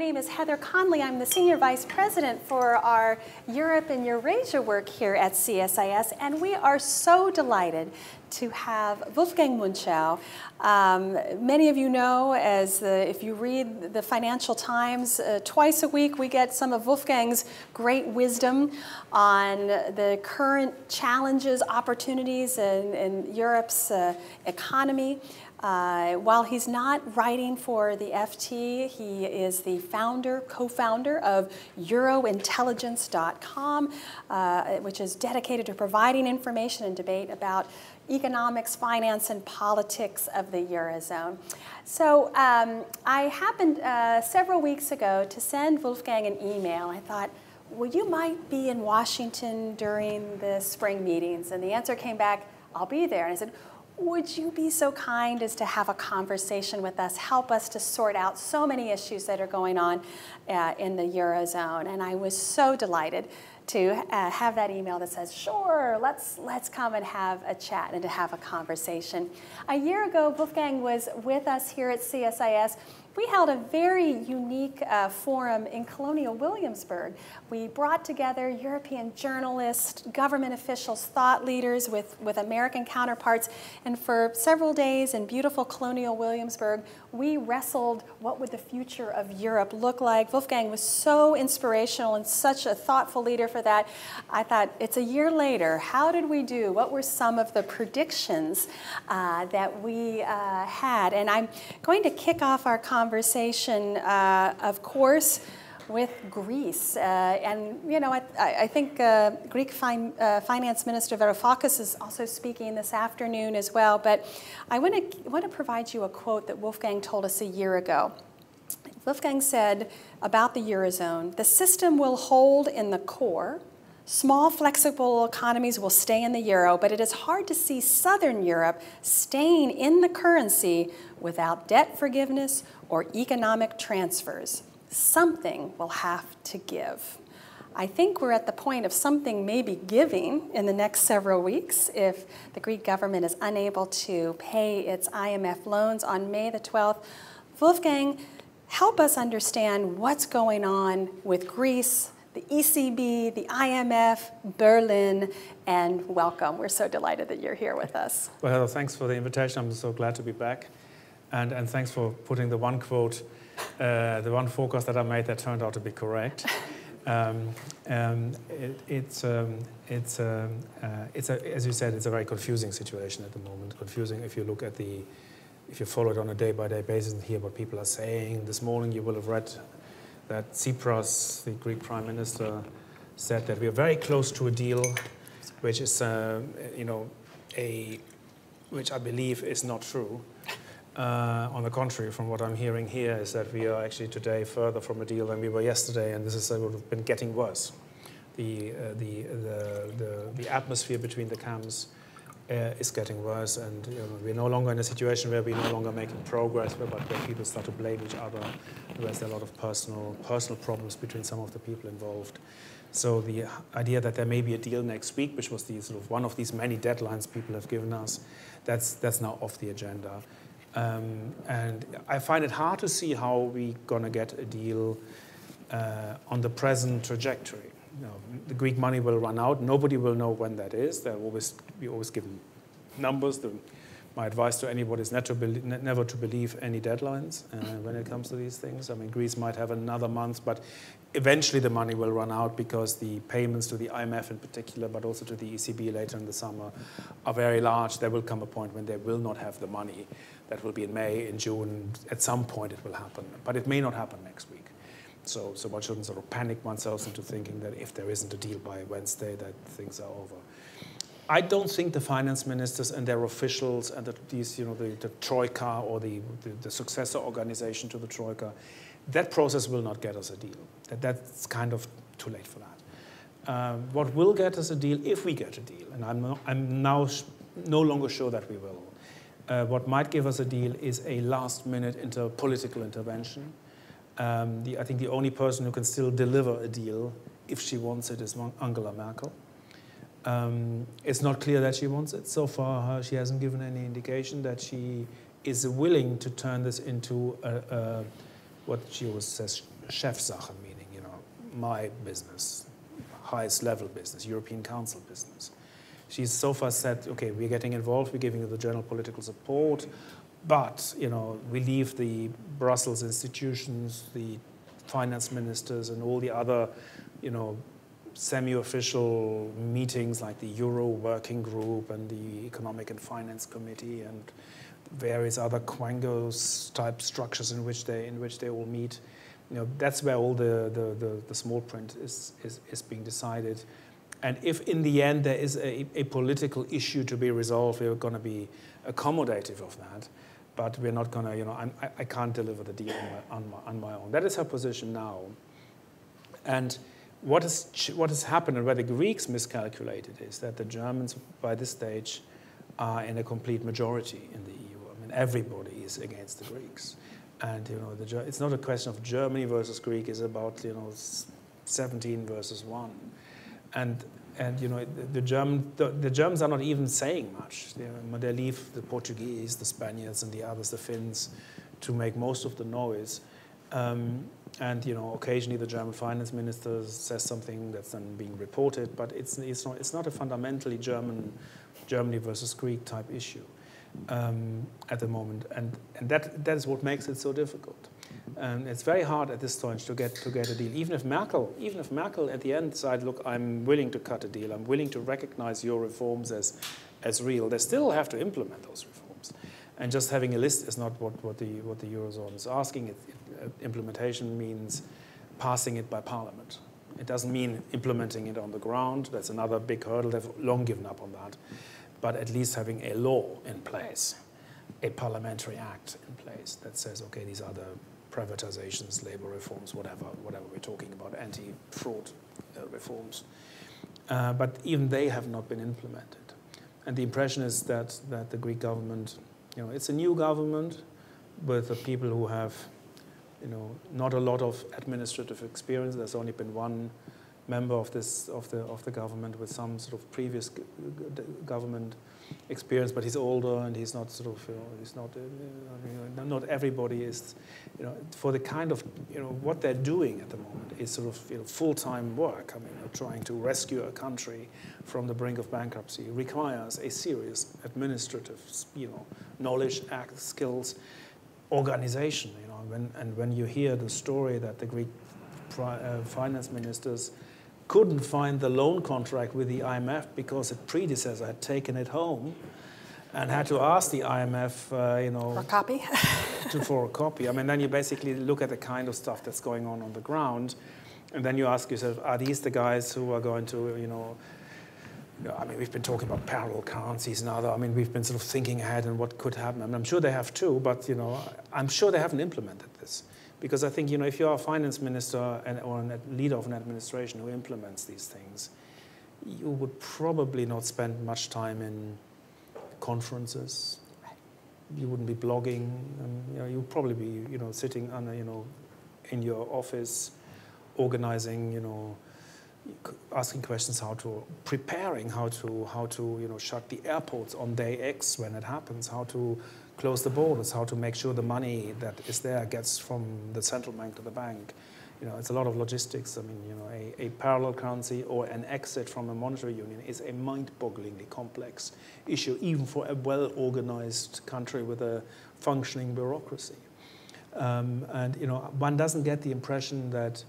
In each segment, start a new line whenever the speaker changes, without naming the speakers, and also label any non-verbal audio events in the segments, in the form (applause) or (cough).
name is Heather Conley. I'm the Senior Vice President for our Europe and Eurasia work here at CSIS, and we are so delighted to have Wolfgang Münchau. Um, many of you know, as the, if you read the Financial Times, uh, twice a week we get some of Wolfgang's great wisdom on the current challenges, opportunities in, in Europe's uh, economy. Uh, while he's not writing for the FT, he is the founder, co-founder of Eurointelligence.com, uh, which is dedicated to providing information and debate about economics, finance, and politics of the Eurozone. So um, I happened uh, several weeks ago to send Wolfgang an email. I thought, well, you might be in Washington during the spring meetings. And the answer came back, I'll be there. And I said, would you be so kind as to have a conversation with us, help us to sort out so many issues that are going on uh, in the Eurozone? And I was so delighted to uh, have that email that says, sure, let's, let's come and have a chat and to have a conversation. A year ago, Wolfgang was with us here at CSIS we held a very unique uh, forum in Colonial Williamsburg. We brought together European journalists, government officials, thought leaders with, with American counterparts, and for several days in beautiful Colonial Williamsburg, we wrestled what would the future of Europe look like. Wolfgang was so inspirational and such a thoughtful leader for that. I thought, it's a year later, how did we do? What were some of the predictions uh, that we uh, had? And I'm going to kick off our conversation uh, of course, with Greece. Uh, and, you know, I, I think uh, Greek fin uh, Finance Minister Varoufakis is also speaking this afternoon as well. But I want to, want to provide you a quote that Wolfgang told us a year ago. Wolfgang said about the Eurozone, the system will hold in the core, Small, flexible economies will stay in the euro, but it is hard to see Southern Europe staying in the currency without debt forgiveness or economic transfers. Something will have to give. I think we're at the point of something maybe giving in the next several weeks if the Greek government is unable to pay its IMF loans on May the 12th. Wolfgang, help us understand what's going on with Greece, the ECB, the IMF, Berlin, and welcome. We're so delighted that you're here with us.
Well, thanks for the invitation. I'm so glad to be back. And, and thanks for putting the one quote, uh, the one forecast that I made that turned out to be correct. (laughs) Um, um, it, it's, um, it's, um, uh, it's a, as you said, it's a very confusing situation at the moment. Confusing if you look at the, if you follow it on a day-by-day -day basis and hear what people are saying. This morning you will have read that Tsipras, the Greek prime minister, said that we are very close to a deal, which is, uh, you know, a, which I believe is not true. Uh, on the contrary, from what I'm hearing here, is that we are actually today further from a deal than we were yesterday, and this is uh, would have been getting worse. The, uh, the, the, the, the, atmosphere between the camps uh, is getting worse, and you know, we're no longer in a situation where we're no longer making progress, but where people start to blame each other. There's a lot of personal personal problems between some of the people involved. So the idea that there may be a deal next week, which was the sort of one of these many deadlines people have given us, that's that's now off the agenda. Um, and I find it hard to see how we're going to get a deal uh, on the present trajectory you know, the Greek money will run out. Nobody will know when that is. They're always, we always given numbers. The, my advice to anybody is be, never to believe any deadlines uh, when it comes to these things. I mean, Greece might have another month, but eventually the money will run out because the payments to the IMF in particular, but also to the ECB later in the summer, are very large. There will come a point when they will not have the money. That will be in May, in June. At some point it will happen, but it may not happen next week. So, so one shouldn't sort of panic oneself into thinking that if there isn't a deal by Wednesday, that things are over. I don't think the finance ministers and their officials and the, these, you know, the, the troika or the, the, the, successor organization to the troika, that process will not get us a deal. That, that's kind of too late for that. Um, what will get us a deal, if we get a deal, and I'm, I'm now no longer sure that we will, uh, what might give us a deal is a last minute inter political intervention um, the, I think the only person who can still deliver a deal, if she wants it, is Angela Merkel. Um, it's not clear that she wants it. So far, she hasn't given any indication that she is willing to turn this into a, a, what she always says Chefsache, meaning, you know, my business, highest level business, European Council business. She's so far said, okay, we're getting involved, we're giving you the general political support, but, you know, we leave the Brussels institutions, the finance ministers and all the other, you know, semi-official meetings like the Euro Working Group and the Economic and Finance Committee and various other quangos type structures in which they in which they all meet. You know, that's where all the, the, the, the small print is, is, is being decided. And if in the end there is a, a political issue to be resolved, we're going to be accommodative of that. But we're not going to, you know, I'm, I, I can't deliver the deal on my, on, my, on my own. That is her position now. And what has, what has happened and where the Greeks miscalculated is that the Germans, by this stage, are in a complete majority in the EU. I mean, everybody is against the Greeks. And, you know, the, it's not a question of Germany versus Greek, it's about, you know, 17 versus 1. And, and you know, the, German, the, the, Germans are not even saying much. They, they leave the Portuguese, the Spaniards, and the others, the Finns, to make most of the noise. Um, and you know, occasionally the German finance minister says something that's then being reported, but it's, it's, not, it's not a fundamentally German, Germany versus Greek type issue um, at the moment. And, and that, that is what makes it so difficult. And it's very hard at this stage to get, to get a deal. Even if Merkel, even if Merkel at the end said, look, I'm willing to cut a deal, I'm willing to recognize your reforms as, as real, they still have to implement those reforms. And just having a list is not what, what, the, what the Eurozone is asking. It, it, uh, implementation means passing it by parliament. It doesn't mean implementing it on the ground. That's another big hurdle. They've long given up on that. But at least having a law in place, a parliamentary act in place that says, okay, these are the privatizations, labor reforms, whatever, whatever we're talking about, anti-fraud uh, reforms. Uh, but even they have not been implemented. And the impression is that, that the Greek government, you know, it's a new government with the people who have, you know, not a lot of administrative experience. There's only been one member of this of the of the government with some sort of previous government experience, but he's older and he's not sort of, you know, he's not, uh, know, not everybody is, you know, for the kind of, you know, what they're doing at the moment is sort of, you know, full-time work. I mean, trying to rescue a country from the brink of bankruptcy requires a serious administrative, you know, knowledge, act, skills, organization, you know, when, and when you hear the story that the Greek uh, finance ministers couldn't find the loan contract with the IMF because its predecessor had taken it home and had to ask the IMF, uh, you know,
for a copy.
to, for a copy. I mean, then you basically look at the kind of stuff that's going on on the ground, and then you ask yourself, are these the guys who are going to, you know, I mean, we've been talking about parallel currencies and other. I mean, we've been sort of thinking ahead and what could happen. I mean, I'm sure they have too, but you know, I'm sure they haven't implemented. Because I think, you know, if you're a finance minister and, or a leader of an administration who implements these things, you would probably not spend much time in conferences. You wouldn't be blogging. And, you know, you'd probably be, you know, sitting on, a, you know, in your office, organizing, you know, asking questions how to preparing how to how to you know shut the airports on day X when it happens how to close the borders, how to make sure the money that is there gets from the central bank to the bank. You know, it's a lot of logistics. I mean, you know, a, a parallel currency or an exit from a monetary union is a mind-bogglingly complex issue, even for a well-organized country with a functioning bureaucracy. Um, and you know, one doesn't get the impression that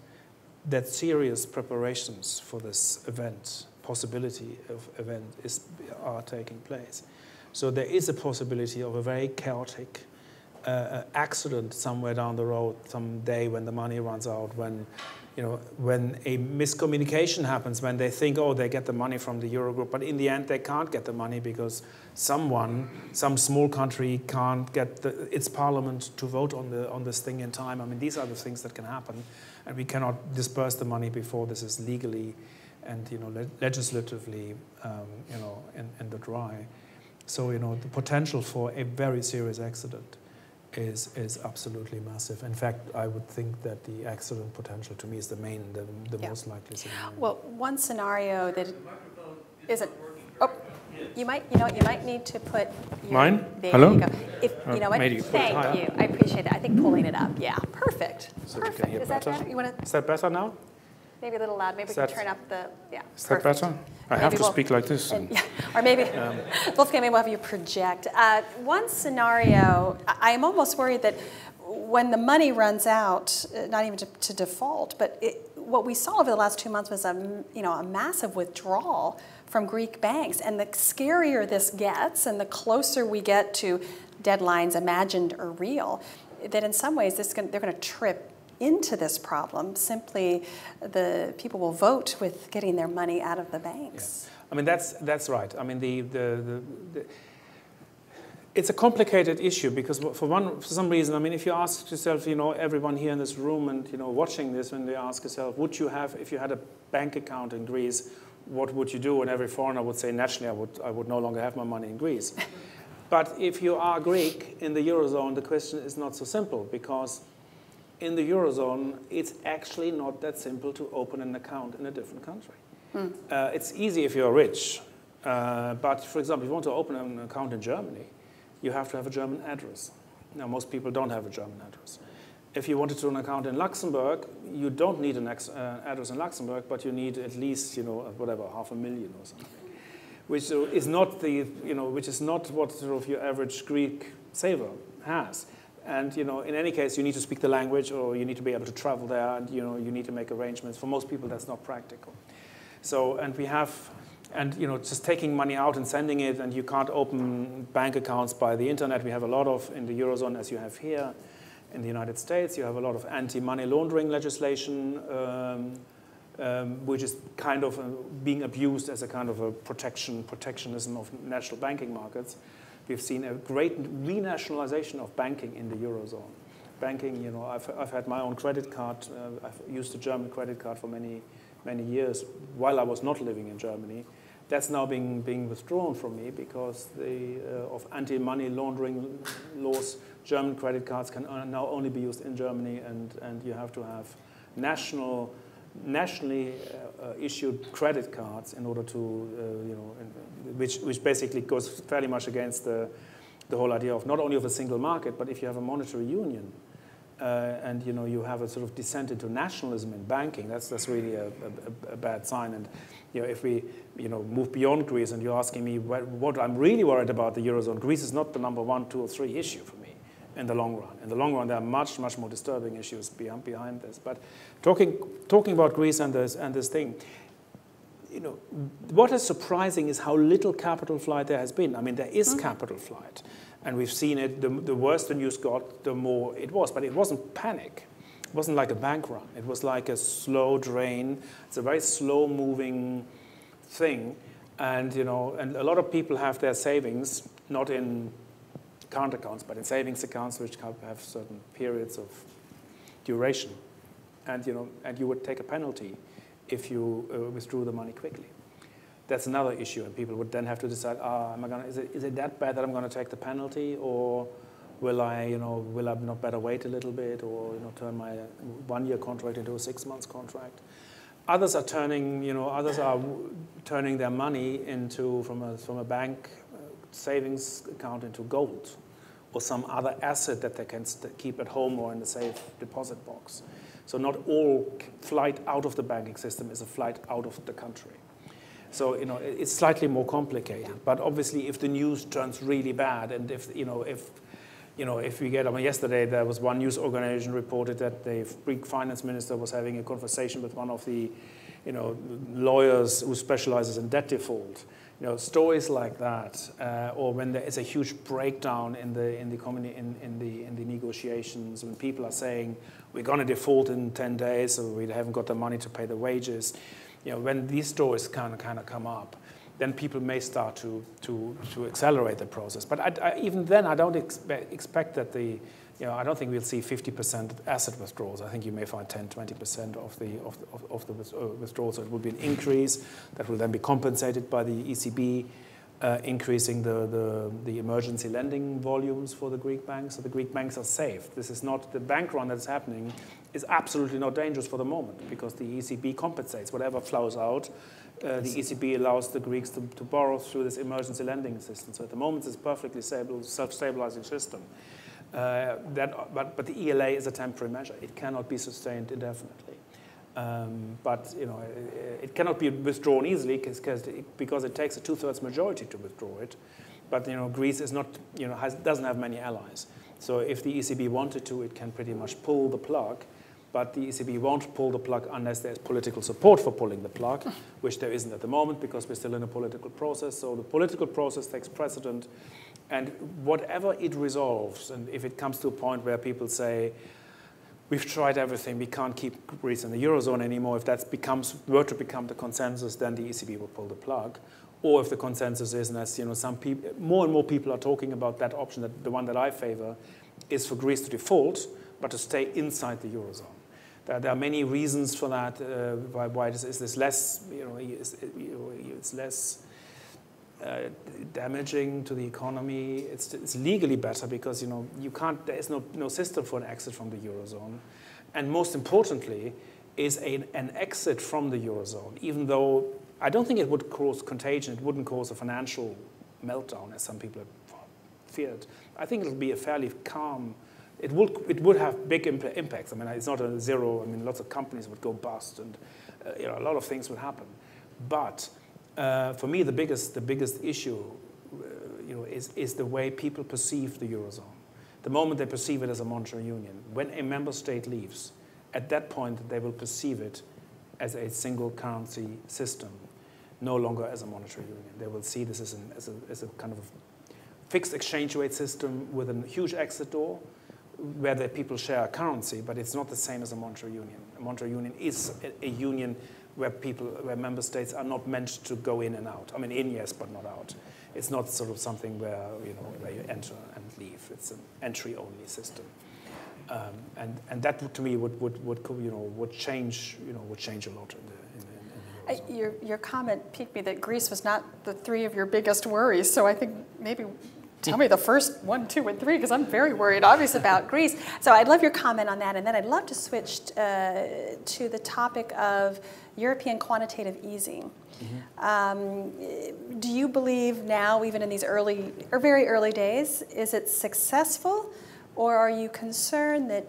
that serious preparations for this event, possibility of event, is, are taking place. So there is a possibility of a very chaotic uh, uh, accident somewhere down the road, some day when the money runs out, when you know, when a miscommunication happens, when they think, oh, they get the money from the Eurogroup, but in the end they can't get the money because someone, some small country can't get the, its parliament to vote on, the, on this thing in time. I mean, these are the things that can happen, and we cannot disperse the money before this is legally and, you know, le legislatively, um, you know, in, in the dry. So, you know, the potential for a very serious accident is, is absolutely massive. In fact, I would think that the accident potential to me is the main, the, the yeah. most likely scenario.
Well, one scenario that isn't. Oh, You might, you know, what, you might need to put your,
Mine?
There
Hello?
you go. If you know uh,
what, you
thank you. I appreciate that. I think pulling it up. Yeah, perfect.
So
perfect.
hear
Is that
better?
better? You want to
Is that better now?
Maybe a little loud? Maybe we
Is
can turn up the yeah.
Is that better? I have to
we'll-
speak like this.
And, (laughs) yeah, or maybe,
Um,
Wolfgang, maybe we'll have you project. Uh, one scenario, I am almost worried that when the money runs out, uh, not even to, to default, but it, what we saw over the last two months was a, you know, a massive withdrawal from Greek banks. And the scarier this gets, and the closer we get to deadlines imagined or real, that in some ways this they're going to trip into this problem. Simply, the people will vote with getting their money out of the banks.
I mean, that's, that's right. I mean, the, the, the, the, it's a complicated issue because for, one, for some reason, I mean, if you ask yourself, you know, everyone here in this room and, you know, watching this, when they ask yourself, would you have, if you had a bank account in Greece, what would you do? And every foreigner would say, naturally, I would, I would no longer have my money in Greece. (laughs) but if you are Greek in the Eurozone, the question is not so simple because in the Eurozone, it's actually not that simple to open an account in a different country. Uh, it's easy if you're rich, uh, but for example, if you want to open an account in Germany, you have to have a German address. Now, most people don't have a German address. If you wanted to an account in Luxembourg, you don't need an ex- uh, address in Luxembourg, but you need at least, you know, whatever, half a million or something, which uh, is not the, you know, which is not what sort of your average Greek saver has. And you know, in any case, you need to speak the language, or you need to be able to travel there, and you know, you need to make arrangements. For most people, that's not practical. So, and we have, and you know, just taking money out and sending it, and you can't open bank accounts by the internet. We have a lot of in the eurozone, as you have here, in the United States. You have a lot of anti-money laundering legislation, um, um, which is kind of uh, being abused as a kind of a protection, protectionism of national banking markets. We've seen a great renationalization of banking in the eurozone. Banking, you know, I've, I've had my own credit card. Uh, I've used a German credit card for many, many years while I was not living in Germany. That's now being, being withdrawn from me because the, uh, of anti-money laundering laws, German credit cards can now only be used in Germany, and, and you have to have national, nationally uh, uh, issued credit cards in order to, uh, you know, which, which basically goes fairly much against the, the whole idea of not only of a single market, but if you have a monetary union, uh, and you know you have a sort of descent into nationalism in banking. That's that's really a, a, a bad sign. And you know if we you know move beyond Greece, and you're asking me what, what I'm really worried about the eurozone, Greece is not the number one, two, or three issue for me in the long run. In the long run, there are much much more disturbing issues behind behind this. But talking talking about Greece and this and this thing. You know, what is surprising is how little capital flight there has been. I mean, there is mm-hmm. capital flight, and we've seen it. The, the worse the news got, the more it was. But it wasn't panic. It wasn't like a bank run. It was like a slow drain. It's a very slow-moving thing, and you know, and a lot of people have their savings not in current accounts, but in savings accounts, which have certain periods of duration, and you know, and you would take a penalty if you uh, withdrew the money quickly. That's another issue, and people would then have to decide: ah, am I gonna, is, it, is it that bad that I'm going to take the penalty, or will I, you know, will I not better wait a little bit, or you know, turn my one-year contract into a six-month contract? Others are turning, you know, others are turning their money into from a from a bank uh, savings account into gold, or some other asset that they can keep at home or in the safe deposit box. So not all flight out of the banking system is a flight out of the country. So you know it's slightly more complicated. But obviously, if the news turns really bad, and if you know if you know if we get, I mean, yesterday there was one news organization reported that the Greek finance minister was having a conversation with one of the you know lawyers who specializes in debt default. You know stories like that, uh, or when there is a huge breakdown in the in the in, in the in the negotiations, when people are saying we're going to default in 10 days, or we haven't got the money to pay the wages. You know, when these stories kind of kind of come up, then people may start to to to accelerate the process. But I, I, even then, I don't expect that the you know, I don't think we'll see 50% asset withdrawals. I think you may find 10, 20% of the, of the, of, the withdrawals. So it will be an increase that will then be compensated by the ECB. uh, increasing the, the, the, emergency lending volumes for the Greek banks. So the Greek banks are safe. This is not the bank run that's happening is absolutely not dangerous for the moment because the ECB compensates whatever flows out. Uh, the ECB allows the Greeks to, to, borrow through this emergency lending system. So at the moment, it's a perfectly stable, self-stabilizing system. Uh, that, but, but the ELA is a temporary measure. It cannot be sustained indefinitely. Um, but you know, it, it, cannot be withdrawn easily because it, because it takes a two-thirds majority to withdraw it. But you know, Greece is not, you know, has, doesn't have many allies. So if the ECB wanted to, it can pretty much pull the plug. But the ECB won't pull the plug unless there's political support for pulling the plug, which there isn't at the moment because we're still in a political process. So the political process takes precedent. And whatever it resolves, and if it comes to a point where people say, we've tried everything, we can't keep Greece in the Eurozone anymore, if that becomes, were to become the consensus, then the ECB will pull the plug. Or if the consensus is, and as you know, some people, more and more people are talking about that option, that the one that I favor, is for Greece to default, but to stay inside the Eurozone. There, are many reasons for that, uh, why, why this is this less, you know, it's less uh, damaging to the economy. It's, it's legally better because you know you can't. There is no no system for an exit from the eurozone, and most importantly, is a, an exit from the eurozone. Even though I don't think it would cause contagion, it wouldn't cause a financial meltdown as some people have feared. I think it'll be a fairly calm. It would it would have big imp impacts. I mean, it's not a zero. I mean, lots of companies would go bust, and uh, you know a lot of things would happen, but uh, for me, the biggest, the biggest issue uh, you know, is, is the way people perceive the Eurozone. The moment they perceive it as a monetary union, when a member state leaves, at that point they will perceive it as a single currency system, no longer as a monetary union. They will see this as, an, as, a, as a kind of fixed exchange rate system with a huge exit door where the people share a currency, but it's not the same as a monetary union. A monetary union is a, a union where people, where member states are not meant to go in and out. I mean, in yes, but not out. It's not sort of something where you know where you enter and leave. It's an entry-only system, um, and and that to me would, would would you know would change you know would change a lot in the.
Your, your comment piqued me that Greece was not the three of your biggest worries. So I think maybe tell me the first one, two, and three, because I'm very worried, obviously, about Greece. So I'd love your comment on that. And then I'd love to switch uh, to the topic of European quantitative easing. Mm -hmm. um, do you believe now, even in these early or very early days, is it successful, or are you concerned that,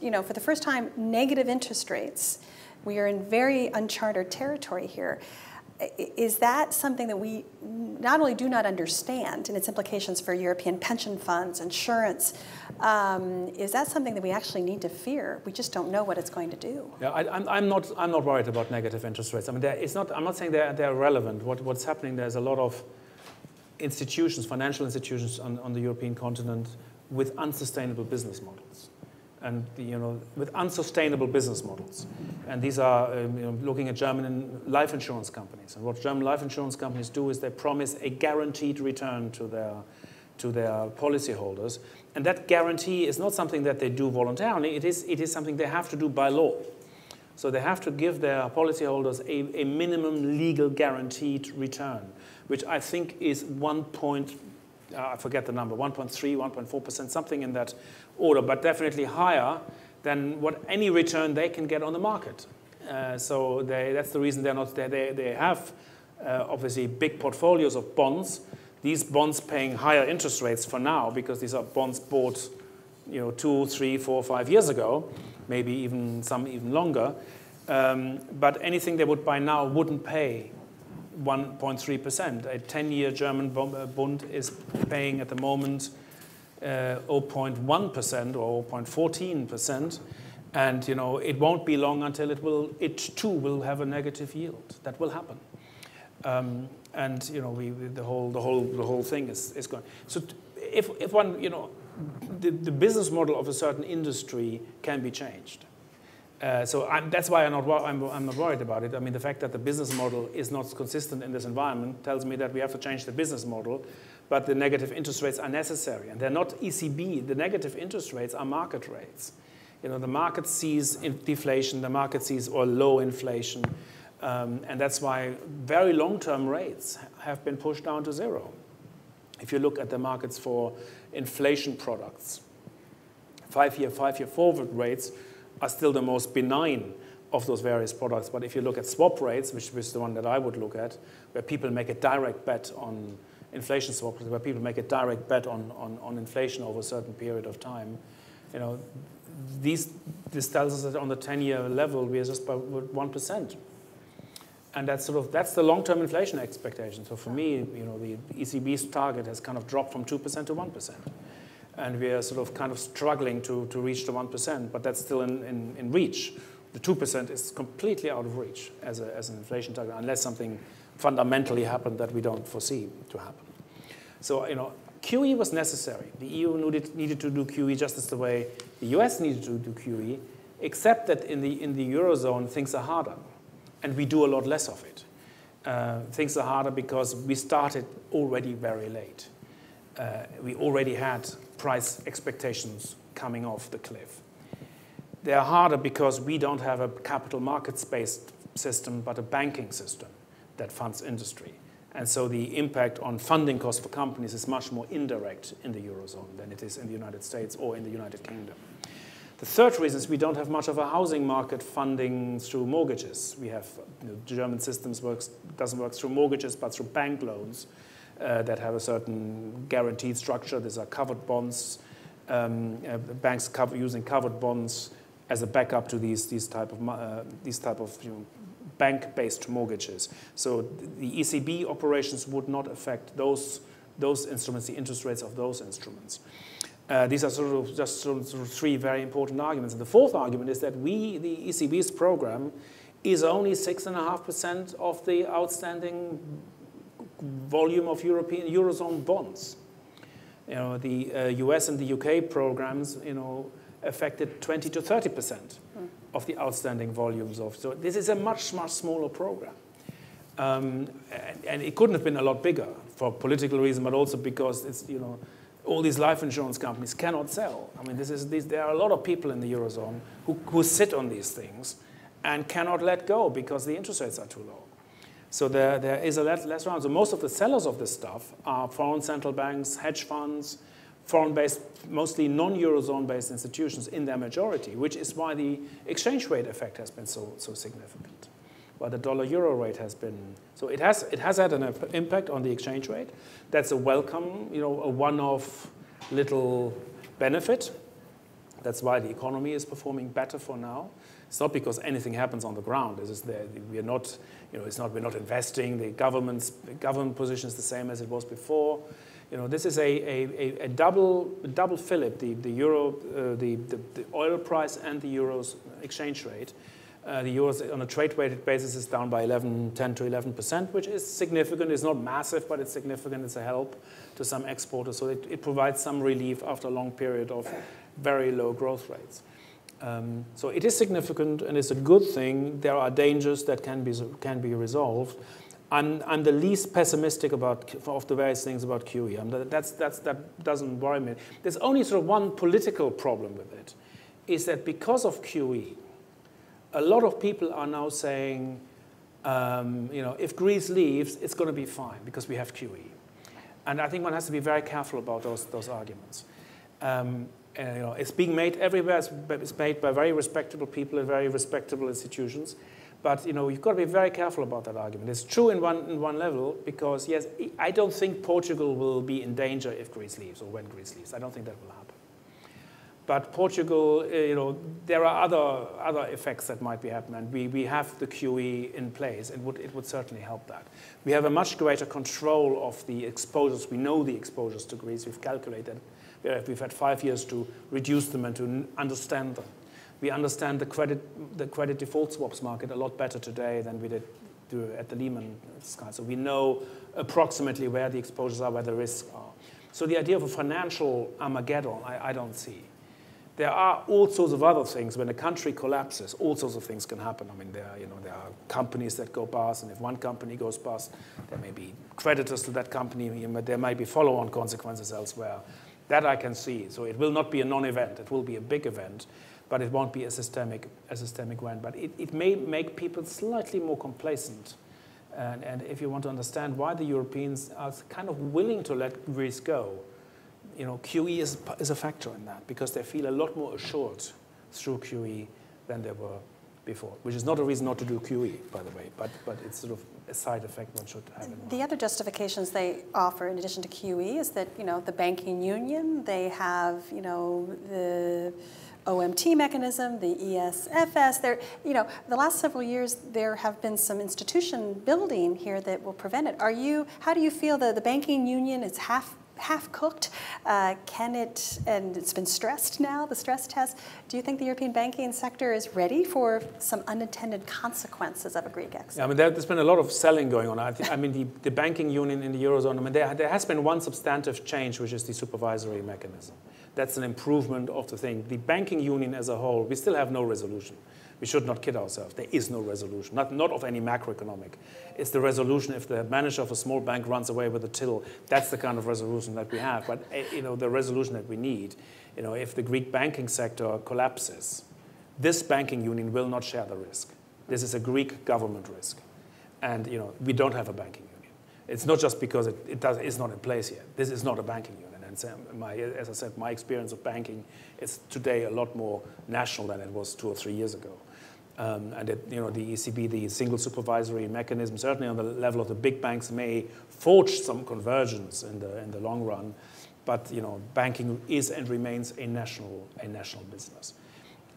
you know, for the first time, negative interest rates? We are in very uncharted territory here is that something that we not only do not understand and its implications for European pension funds, insurance, um, is that something that we actually need to fear? We just don't know what it's going to do.
Yeah, I, am not, I'm not worried about negative interest rates. I mean, it's not, I'm not saying they're, they're relevant. What, what's happening, there's a lot of institutions, financial institutions on, on the European continent with unsustainable business models and you know, with unsustainable business models. And these are um, you know, looking at German life insurance companies. And what German life insurance companies do is they promise a guaranteed return to their, to their policyholders. And that guarantee is not something that they do voluntarily, it is, it is something they have to do by law. So they have to give their policyholders a, a minimum legal guaranteed return, which I think is one point, uh, I forget the number, 1.3, 1.4%, something in that order, but definitely higher than what any return they can get on the market. Uh, so they, that's the reason they're not there. They, they have uh, obviously big portfolios of bonds. These bonds paying higher interest rates for now because these are bonds bought, you know, two, three, four, five years ago, maybe even some even longer. Um, but anything they would buy now wouldn't pay 1.3%. A 10-year German uh, bond is paying at the moment 0.1% uh, or 0.14%. And you know, it won't be long until it will, it too will have a negative yield. That will happen. Um, and you know, we, the whole, the whole, the whole thing is, is going. So if, if one, you know, the, the business model of a certain industry can be changed. Uh, so I'm, that's why I'm not, I'm, I'm not worried about it. I mean, the fact that the business model is not consistent in this environment tells me that we have to change the business model but the negative interest rates are necessary. And they're not ECB. The negative interest rates are market rates. You know, the market sees deflation, the market sees or low inflation. Um, and that's why very long-term rates have been pushed down to zero. If you look at the markets for inflation products, five-year, five-year forward rates are still the most benign of those various products. But if you look at swap rates, which is the one that I would look at, where people make a direct bet on inflation swaps, where people make a direct bet on, on, on inflation over a certain period of time, you know, these, this tells us that on the 10-year level, we are just by 1%. And that's sort of, that's the long-term inflation expectation. So for me, you know, the ECB's target has kind of dropped from 2% to 1%. And we are sort of kind of struggling to, to reach the 1%, but that's still in, in, in reach. The 2% is completely out of reach as, a, as an inflation target, unless something fundamentally happened that we don't foresee to happen. So, you know, QE was necessary. The EU needed, needed to do QE just as the way the US needed to do QE, except that in the, in the Eurozone, things are harder, and we do a lot less of it. Uh, things are harder because we started already very late. Uh, we already had price expectations coming off the cliff. They are harder because we don't have a capital markets-based system, but a banking system that funds industry. And so the impact on funding costs for companies is much more indirect in the Eurozone than it is in the United States or in the United Kingdom. The third reason is we don't have much of a housing market funding through mortgages. We have, the German systems works, doesn't work through mortgages, but through bank loans uh, that have a certain guaranteed structure. These are covered bonds, um, uh, banks cover, using covered bonds as a backup to these, these type of, uh, these type of you know, bank-based mortgages. So the ECB operations would not affect those, those instruments, the interest rates of those instruments. Uh, these are sort of just sort of three very important arguments. And the fourth argument is that we, the ECB's program, is only 6.5% of the outstanding volume of European Eurozone bonds. You know, the uh, US and the UK programs, you know, affected 20 to 30 percent mm. Of the outstanding volumes of. So this is a much, much smaller program. Um, and, and, it couldn't have been a lot bigger for political reasons, but also because it's, you know, all these life insurance companies cannot sell. I mean, this is, these, there are a lot of people in the Eurozone who, who sit on these things and cannot let go because the interest rates are too low. So there, there is a less, less round. So most of the sellers of this stuff are foreign central banks, hedge funds, foreign-based, mostly non-Eurozone-based institutions in their majority, which is why the exchange rate effect has been so, so significant. Why the dollar-euro rate has been, so it has, it has had an impact on the exchange rate. That's a welcome, you know, a one-off little benefit. That's why the economy is performing better for now. It's not because anything happens on the ground. It's just that we are not, you know, it's not, we're not investing. The government's government position is the same as it was before. You know, this is a, a, a double, a double fillip, the, the euro, uh, the, the, the, oil price and the euro's exchange rate. Uh, the euro on a trade-weighted basis is down by 11, 10 to 11%, which is significant. It's not massive, but it's significant. It's a help to some exporters. So it, it provides some relief after a long period of very low growth rates. Um, so it is significant and it's a good thing. There are dangers that can be, can be resolved. I'm, I'm the least pessimistic about of the various things about QE. I'm, that's, that's, that doesn't worry me. There's only sort of one political problem with it, is that because of QE, a lot of people are now saying, um, you know, if Greece leaves, it's going to be fine because we have QE. And I think one has to be very careful about those, those arguments. Um, and, you know, it's being made everywhere. It's made by very respectable people in very respectable institutions. But you know, you've got to be very careful about that argument. It's true in one, in one level because, yes, I don't think Portugal will be in danger if Greece leaves or when Greece leaves. I don't think that will happen. But Portugal, uh, you know, there are other, other effects that might be happening. We, we have the QE in place. It would, it would certainly help that. We have a much greater control of the exposures. We know the exposures to Greece. We've calculated. We've had five years to reduce them and to understand them we understand the credit, the credit default swaps market a lot better today than we did at the Lehman sky. So we know approximately where the exposures are, where the risks are. So the idea of a financial Armageddon, I, I don't see. There are all sorts of other things. When a country collapses, all sorts of things can happen. I mean, there are, you know, there are companies that go bust, and if one company goes bust, there may be creditors to that company, but there might be follow-on consequences elsewhere. That I can see. So it will not be a non-event. It will be a big event. But it won't be a systemic, a systemic event. But it, it may make people slightly more complacent. And, and if you want to understand why the Europeans are kind of willing to let Greece go, you know, QE is, is a factor in that because they feel a lot more assured through QE than they were before, which is not a reason not to do QE, by the way, but, but it's sort of a side effect one should have in mind.
The other justifications they offer in addition to QE is that, you know, the banking union, they have, you know, the OMT mechanism, the EFSF. There, you know, the last several years there have been some institution building here that will prevent it. Are you? How do you feel that the banking union is half half cooked? Uh, can it, and it's been stressed now, the stress test. Do you think the European banking sector is ready for some unintended consequences of a Greek exit?
Yeah, I mean, there's been a lot of selling going on. I, think, I mean, the, the banking union in the Eurozone, I mean, there, there has been one substantive change, which is the supervisory mechanism. That's an improvement of the thing. The banking union as a whole, we still have no resolution. We should not kid ourselves. There is no resolution, not, not of any macroeconomic. It's the resolution if the manager of a small bank runs away with a till. That's the kind of resolution that we have. But eh, you know, the resolution that we need, you know, if the Greek banking sector collapses, this banking union will not share the risk. This is a Greek government risk. And you know, we don't have a banking union. It's not just because it, it does, it's not in place yet. This is not a banking union. And my, as I said, my experience of banking is today a lot more national than it was two or three years ago. Um, and it, you know, the ECB, the single supervisory mechanism, certainly on the level of the big banks, may forge some convergence in the, in the long run. But you know, banking is and remains a national, a national business.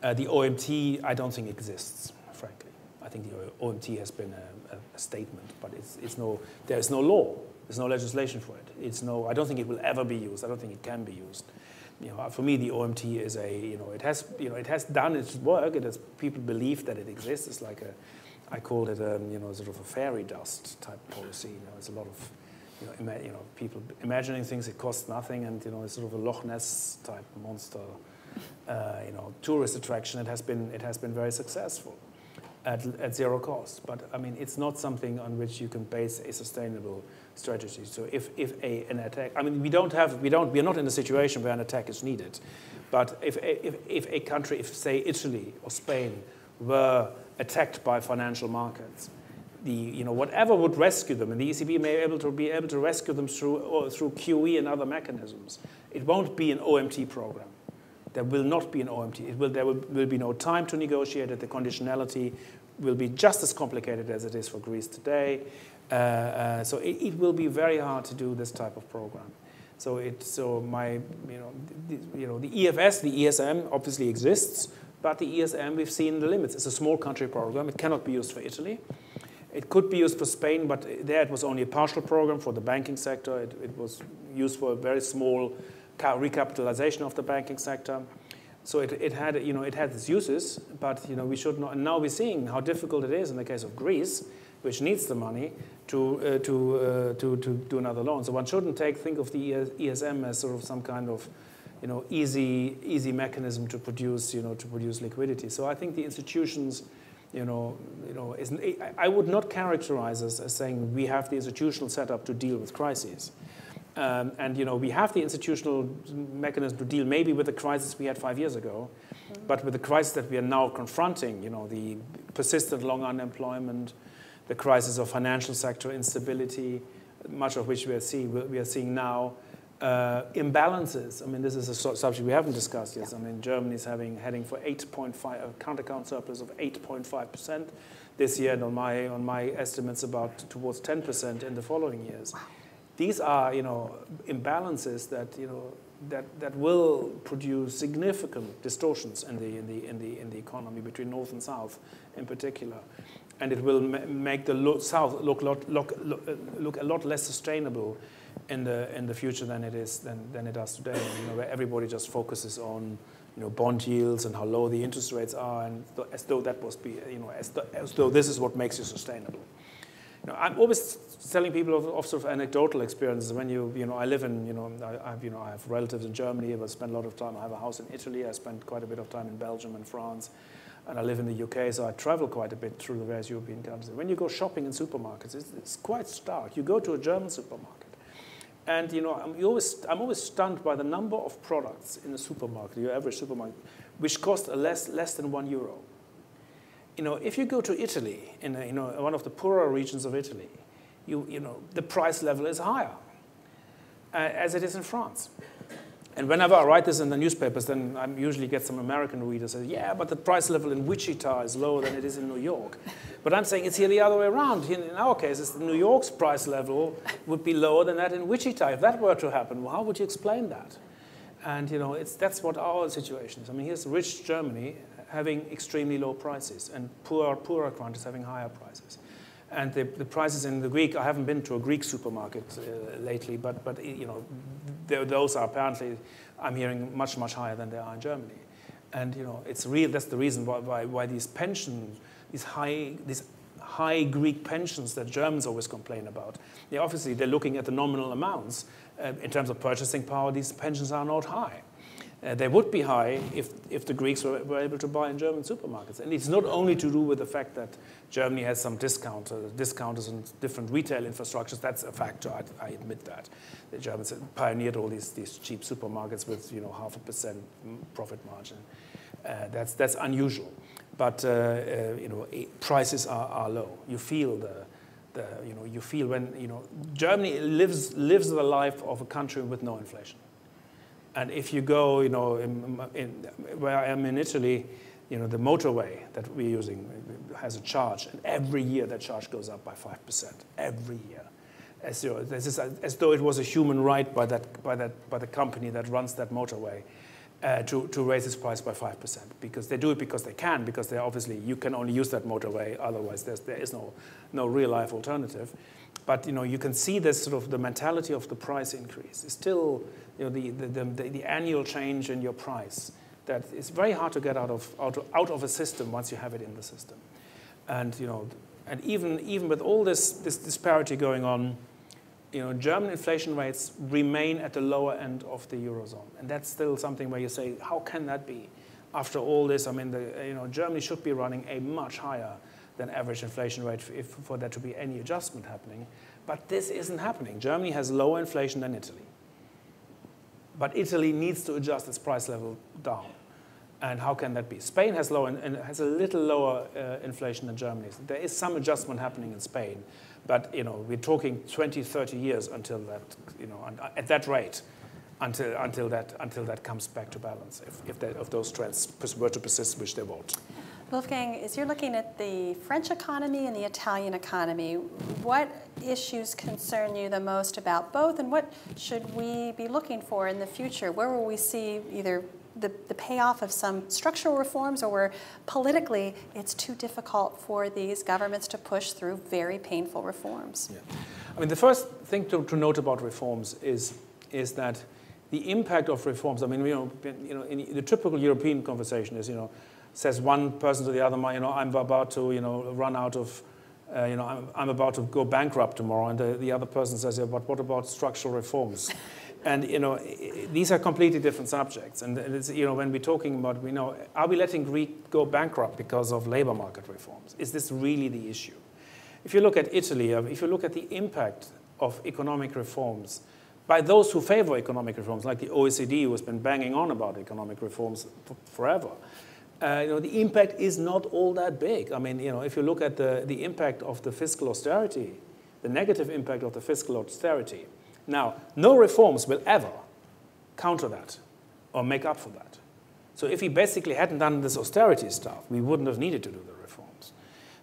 Uh, the OMT, I don't think exists, frankly. I think the OMT has been a, a statement, but it's, it's no, there is no law. There's no legislation for it. It's no, I don't think it will ever be used. I don't think it can be used. You know, for me, the OMT is a, you know, it has, you know, it has done its work. It has, people believe that it exists. It's like a, I called it a, you know, sort of a fairy dust type policy. You know, it's a lot of, you know, ima- you know, people imagining things it costs nothing, and you know, it's sort of a Loch Ness type monster, uh, you know, tourist attraction. It has been, it has been very successful at, at zero cost. But I mean, it's not something on which you can base a sustainable strategy. So if, if a, an attack, I mean, we don't have, we don't, we're not in a situation where an attack is needed. But if, if, if a country, if say Italy or Spain were attacked by financial markets, the, you know, whatever would rescue them, and the ECB may be able to, be able to rescue them through, through QE and other mechanisms, it won't be an OMT program. There will not be an OMT. It will, there will, will be no time to negotiate it. The conditionality will be just as complicated as it is for Greece today. Uh, uh, so it, it, will be very hard to do this type of program. So it, so my, you know, the, you know, the EFS, the ESM obviously exists, but the ESM, we've seen the limits. It's a small country program. It cannot be used for Italy. It could be used for Spain, but there it was only a partial program for the banking sector. It, it was used for a very small recapitalization of the banking sector. So it, it, had, you know, it had its uses, but you know, we should not, and now we're seeing how difficult it is in the case of Greece, which needs the money to, uh, to, uh, to, to do another loan. So one shouldn't take, think of the ESM as sort of some kind of you know, easy, easy mechanism to produce, you know, to produce liquidity. So I think the institutions, you know, you know I would not characterize us as saying we have the institutional setup to deal with crises. Um, and you know, we have the institutional mechanism to deal maybe with the crisis we had five years ago, but with the crisis that we are now confronting, you know, the persistent long unemployment, the crisis of financial sector instability, much of which we are seeing, we are seeing now, uh, imbalances. I mean, this is a subject we haven't discussed yet. I mean, Germany is having heading for 8.5 a current account surplus of 8.5 percent this year, and on my on my estimates, about towards 10 percent in the following years. Wow these are, you know, imbalances that, you know, that, that will produce significant distortions in the, in, the, in, the, in the economy between North and South in particular. And it will make the South look, lot, look, look, a lot less sustainable in the, in the future than it, is, than, than it does today, you know, where everybody just focuses on you know, bond yields and how low the interest rates are, and as though that was be, you know, as, as though this is what makes you sustainable. You know, I'm always telling people of, of, sort of anecdotal experiences. When you, you know, I live in, you know, I, have, you know, I have relatives in Germany. I spend a lot of time. I have a house in Italy. I spend quite a bit of time in Belgium and France, and I live in the UK. So I travel quite a bit through the various European countries. When you go shopping in supermarkets, it's, it's quite stark. You go to a German supermarket, and you know, I'm always, I'm always stunned by the number of products in a supermarket, your average supermarket, which cost less, less than one euro. You know, if you go to Italy, in a, you know, one of the poorer regions of Italy, you, you know, the price level is higher, uh, as it is in France. And whenever I write this in the newspapers, then I usually get some American readers say, yeah, but the price level in Wichita is lower than it is in New York. But I'm saying it's here the other way around. In our case, it's New York's price level would be lower than that in Wichita. If that were to happen, well, how would you explain that? And you know, it's, that's what our situation is. I mean, here's rich Germany having extremely low prices and poor, poorer countries having higher prices. And the, the prices in the Greek, I haven't been to a Greek supermarket uh, lately, but, but you know, those are apparently, I'm hearing, much, much higher than they are in Germany. And you know, it's real, that's the reason why, why, why these pensions, these high, these high Greek pensions that Germans always complain about, they obviously, they're looking at the nominal amounts. Uh, in terms of purchasing power, these pensions are not high. Uh, they would be high if, if the Greeks were, were, able to buy in German supermarkets. And it's not only to do with the fact that Germany has some discount, uh, discounters and different retail infrastructures. That's a factor, I, I, admit that. The Germans pioneered all these, these cheap supermarkets with you know, half a percent profit margin. Uh, that's, that's unusual. But uh, uh, you know, prices are, are low. You feel the, the, you know, you feel when, you know, Germany lives, lives the life of a country with no inflation. And if you go, you know, in, in, where I am in Italy, you know, the motorway that we're using has a charge, and every year that charge goes up by 5%, every year. As, you know, is as though it was a human right by, that, by, that, by the company that runs that motorway uh, to, to raise its price by 5%. Because they do it because they can, because they obviously, you can only use that motorway, otherwise there's, there is no, no real life alternative. But you know, you can see this sort of the mentality of the price increase. It's still you know, the, the, the, the annual change in your price that it's very hard to get out of, out, of, out of a system once you have it in the system. And, you know, and even, even with all this, this disparity going on, you know, German inflation rates remain at the lower end of the Eurozone. And that's still something where you say, how can that be? After all this, I mean, the, you know, Germany should be running a much higher than average inflation rate if, for there to be any adjustment happening. But this isn't happening. Germany has lower inflation than Italy. But Italy needs to adjust its price level down. And how can that be? Spain has, low and has a little lower uh, inflation than Germany. There is some adjustment happening in Spain, but you know, we're talking 20, 30 years until that, you know, at that rate, until, until, that, until that comes back to balance, if, if, that, if those trends were to persist, which they won't.
Wolfgang, as you're looking at the French economy and the Italian economy, what issues concern you the most about both, and what should we be looking for in the future? Where will we see either the, the payoff of some structural reforms, or where politically it's too difficult for these governments to push through very painful reforms?
Yeah. I mean, the first thing to, to note about reforms is, is that the impact of reforms, I mean, you know, you know in the typical European conversation is, you know, says one person to the other, you know, I'm about to, you know, run out of, uh, you know, I'm, I'm, about to go bankrupt tomorrow. And the, the other person says, yeah, but what about structural reforms? (laughs) and, you know, these are completely different subjects. And it's, you know, when we're talking about, we know, are we letting Greece go bankrupt because of labor market reforms? Is this really the issue? If you look at Italy, uh, if you look at the impact of economic reforms by those who favor economic reforms, like the OECD, who has been banging on about economic reforms forever, uh, you know, the impact is not all that big. I mean, you know, if you look at the, the impact of the fiscal austerity, the negative impact of the fiscal austerity, now, no reforms will ever counter that or make up for that. So if we basically hadn't done this austerity stuff, we wouldn't have needed to do the reforms.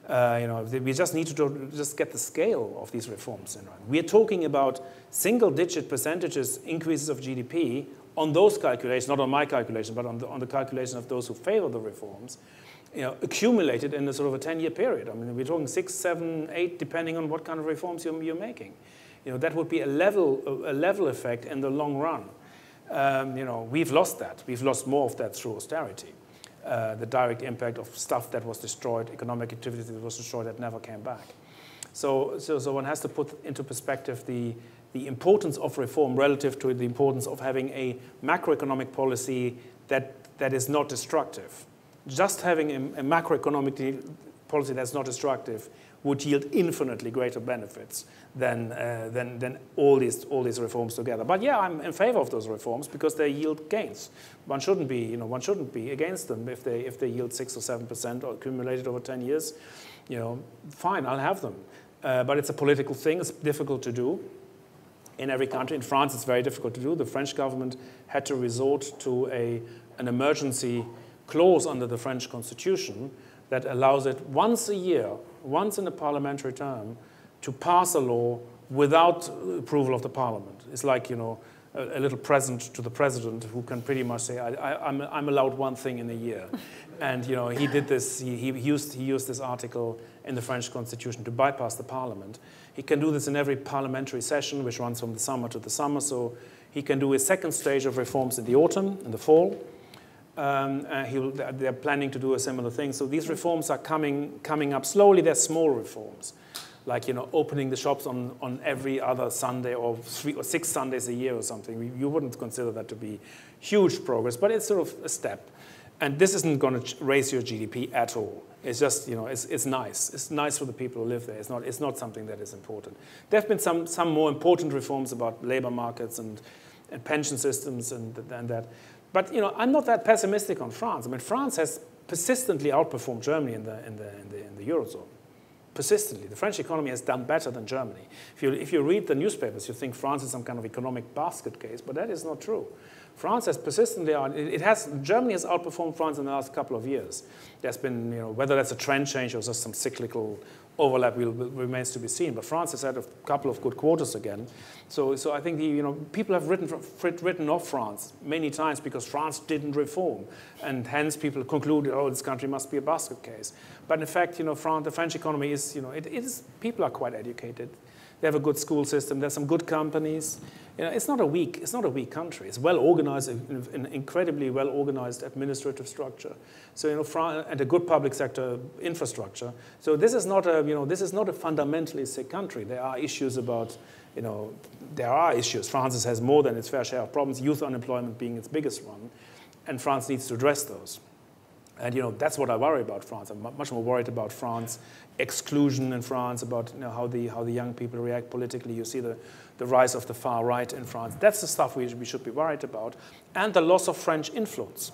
Uh, you know, we just need to do, just get the scale of these reforms in. We are talking about single-digit percentages increases of GDP on those calculations, not on my calculation, but on the, on the calculation of those who favor the reforms, you know, accumulated in a sort of a 10-year period. I mean, we're talking six, seven, eight, depending on what kind of reforms you're, you're making. You know, that would be a level, a level effect in the long run. Um, you know, we've lost that. We've lost more of that through austerity. Uh, the direct impact of stuff that was destroyed, economic activity that was destroyed that never came back. So, so, so one has to put into perspective the, the importance of reform relative to the importance of having a macroeconomic policy that, that is not destructive. Just having a, a macroeconomic policy that's not destructive would yield infinitely greater benefits than, uh, than, than all, these, all these reforms together. But yeah, I'm in favor of those reforms because they yield gains. One shouldn't be, you know, one shouldn't be against them if they, if they yield 6 or 7% or accumulated over 10 years. You know, fine, I'll have them. Uh, but it's a political thing. It's difficult to do in every country. In France, it's very difficult to do. The French government had to resort to a, an emergency clause under the French constitution that allows it once a year, once in a parliamentary term, to pass a law without approval of the parliament. It's like, you know, a, a little present to the president who can pretty much say, I, am I'm, I'm allowed one thing in a year. (laughs) and, you know, he did this, he, he, used, he used this article in the French constitution to bypass the parliament. He can do this in every parliamentary session, which runs from the summer to the summer. So he can do a second stage of reforms in the autumn, in the fall. Um, they're planning to do a similar thing. So these reforms are coming, coming up slowly. They're small reforms, like you know, opening the shops on, on every other Sunday or three or six Sundays a year or something. You wouldn't consider that to be huge progress, but it's sort of a step. And this isn't going to raise your GDP at all. It's just, you know, it's, it's nice. It's nice for the people who live there. It's not, it's not something that is important. There have been some, some more important reforms about labor markets and, and pension systems and, and that. But, you know, I'm not that pessimistic on France. I mean, France has persistently outperformed Germany in the, in the, in the, in the Eurozone. Persistently. The French economy has done better than Germany. If you, if you read the newspapers, you think France is some kind of economic basket case, but that is not true. France has persistently, it has, Germany has outperformed France in the last couple of years. There's been, you know, whether that's a trend change or just some cyclical overlap will, will, remains to be seen. But France has had a couple of good quarters again. So, so I think the, you know, people have written, written off France many times because France didn't reform. And hence people concluded, oh, this country must be a basket case. But in fact, you know, France, the French economy is, you know, it, it is, people are quite educated. They have a good school system. There's some good companies. You know, it's not a weak, it's not a weak country. It's well organized, an incredibly well organized administrative structure. So you know, and a good public sector infrastructure. So this is not a, you know, this is not a fundamentally sick country. There are issues about, you know, there are issues. France has more than its fair share of problems. Youth unemployment being its biggest one, and France needs to address those. And you know, that's what I worry about France. I'm much more worried about France exclusion in France, about you know, how, the, how the young people react politically. You see the, the rise of the far right in France. That's the stuff we, we should be worried about. And the loss of French influence.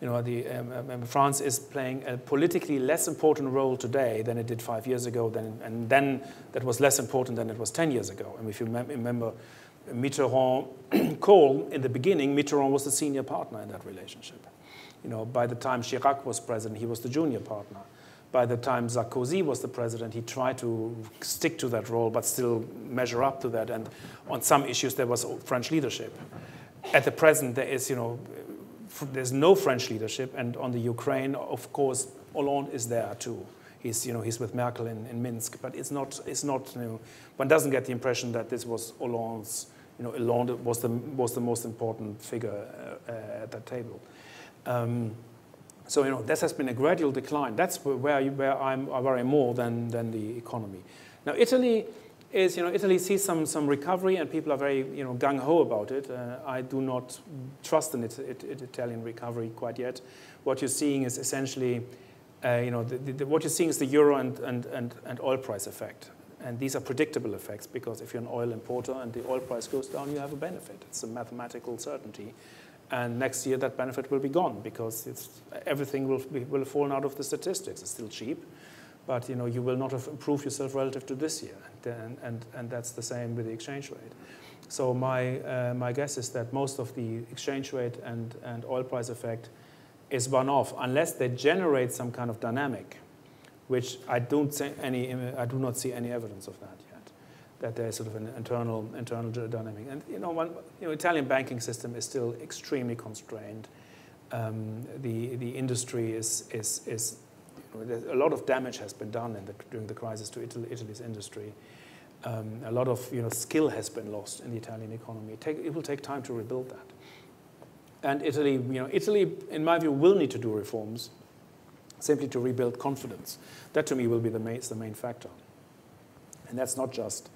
You know, the, um, um, um France is playing a politically less important role today than it did five years ago, than, and then that was less important than it was 10 years ago. And if you remember Mitterrand, (clears throat) Kohl, in the beginning, Mitterrand was the senior partner in that relationship. You know, by the time Chirac was president, he was the junior partner. By the time Sarkozy was the president, he tried to stick to that role, but still measure up to that. And on some issues, there was French leadership. At the present, there is, you know, there's no French leadership. And on the Ukraine, of course, Hollande is there too. He's, you know, he's with Merkel in, in Minsk, but it's not, it's not, you know, one doesn't get the impression that this was Hollande's, you know, Hollande was the, was the most important figure uh, uh, at that table. Um, so you know, this has been a gradual decline. That's where, you, where I'm, I worry more than, than the economy. Now, Italy is, you know, Italy sees some, some recovery and people are very, you know, gung-ho about it. Uh, I do not trust in it, it, it, Italian recovery quite yet. What you're seeing is essentially, uh, you know, the, the, what you're seeing is the euro and, and, and, and oil price effect. And these are predictable effects because if you're an oil importer and the oil price goes down, you have a benefit. It's a mathematical certainty. And next year, that benefit will be gone because everything will, be, will have fallen out of the statistics. It's still cheap, but you, know, you will not have improved yourself relative to this year. And, and, and that's the same with the exchange rate. So my, uh, my guess is that most of the exchange rate and, and oil price effect is one-off, unless they generate some kind of dynamic, which I, don't see any, I do not see any evidence of that that there's sort of an internal, internal dynamic. And you know, one, you know, Italian banking system is still extremely constrained. Um, the, the industry is, is, is a lot of damage has been done in the, during the crisis to Italy, Italy's industry. Um, a lot of you know, skill has been lost in the Italian economy. It, take, it will take time to rebuild that. And Italy, you know, Italy, in my view, will need to do reforms simply to rebuild confidence. That, to me, will be the main, the main factor. And that's not just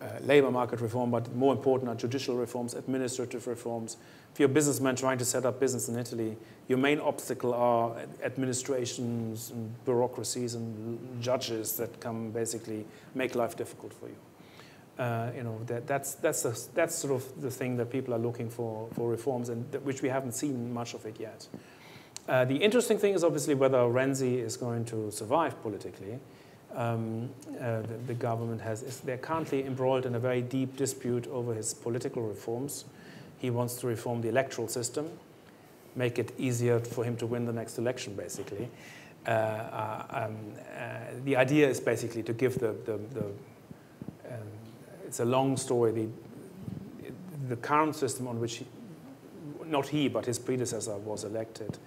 uh, labor market reform, but more important are judicial reforms, administrative reforms. If you're a businessman trying to set up business in Italy, your main obstacle are administrations and bureaucracies and judges that come basically make life difficult for you. Uh, you know that, that's that's that's sort of the thing that people are looking for for reforms, and th- which we haven't seen much of it yet. Uh, the interesting thing is obviously whether Renzi is going to survive politically. Um, uh, the, the, government has is, they're currently embroiled in a very deep dispute over his political reforms. He wants to reform the electoral system, make it easier for him to win the next election, basically. Uh, uh um, uh, the idea is basically to give the, the, the um, it's a long story. The, the current system on which he, not he, but his predecessor was elected,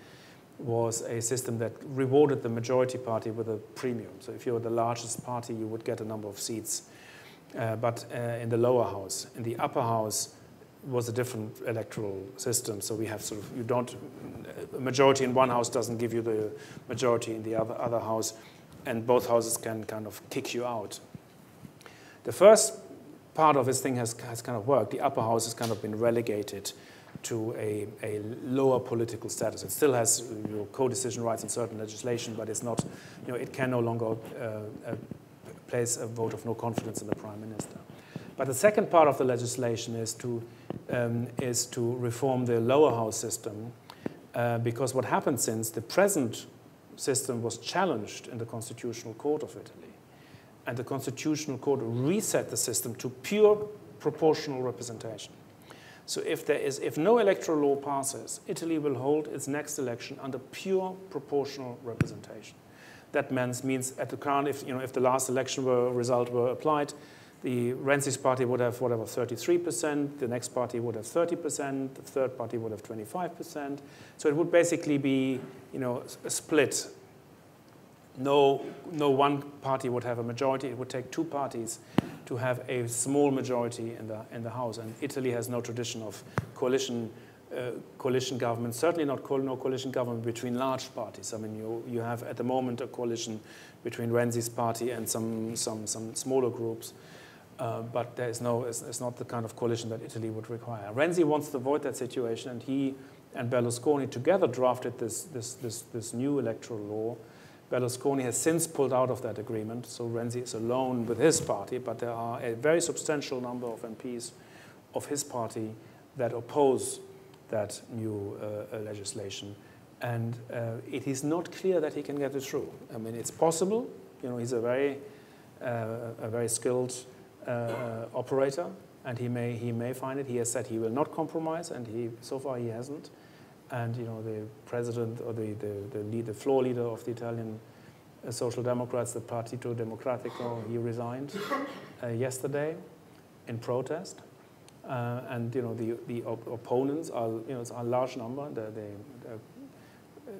was a system that rewarded the majority party with a premium. So if you were the largest party, you would get a number of seats. Uh, but uh, in the lower house, in the upper house, was a different electoral system. So we have sort of you don't a majority in one house doesn't give you the majority in the other other house, and both houses can kind of kick you out. The first part of this thing has, has kind of worked. The upper house has kind of been relegated to a, a lower political status. It still has you know, co-decision rights in certain legislation, but it's not, you know, it can no longer uh, uh, place a vote of no confidence in the prime minister. But the second part of the legislation is to, um, is to reform the lower house system, uh, because what happened since the present system was challenged in the Constitutional Court of Italy, and the Constitutional Court reset the system to pure proportional representation. So if, there is, if no electoral law passes, Italy will hold its next election under pure proportional representation. That means, means at the current, if, you know, if the last election were, result were applied, the Renzi's party would have whatever 33%, the next party would have 30%, the third party would have 25%. So it would basically be you know, a split. No, no one party would have a majority. It would take two parties to have a small majority in the, in the House. And Italy has no tradition of coalition, uh, coalition government, certainly not co no coalition government between large parties. I mean, you, you have at the moment a coalition between Renzi's party and some, some, some smaller groups. Uh, but there is no, it's, it's, not the kind of coalition that Italy would require. Renzi wants to avoid that situation, and he and Berlusconi together drafted this, this, this, this new electoral law Berlusconi has since pulled out of that agreement, so Renzi is alone with his party, but there are a very substantial number of MPs of his party that oppose that new uh, uh, legislation. And uh, it is not clear that he can get it through. I mean, it's possible. You know, he's a very, uh, a very skilled uh, operator, and he may, he may find it. He has said he will not compromise, and he, so far he hasn't and you know the president or the the, the, lead, the floor leader of the Italian uh, Social Democrats, the Partito Democratico, he resigned uh, yesterday in protest, uh, and you know the the op opponents are you know it's a large number. They they,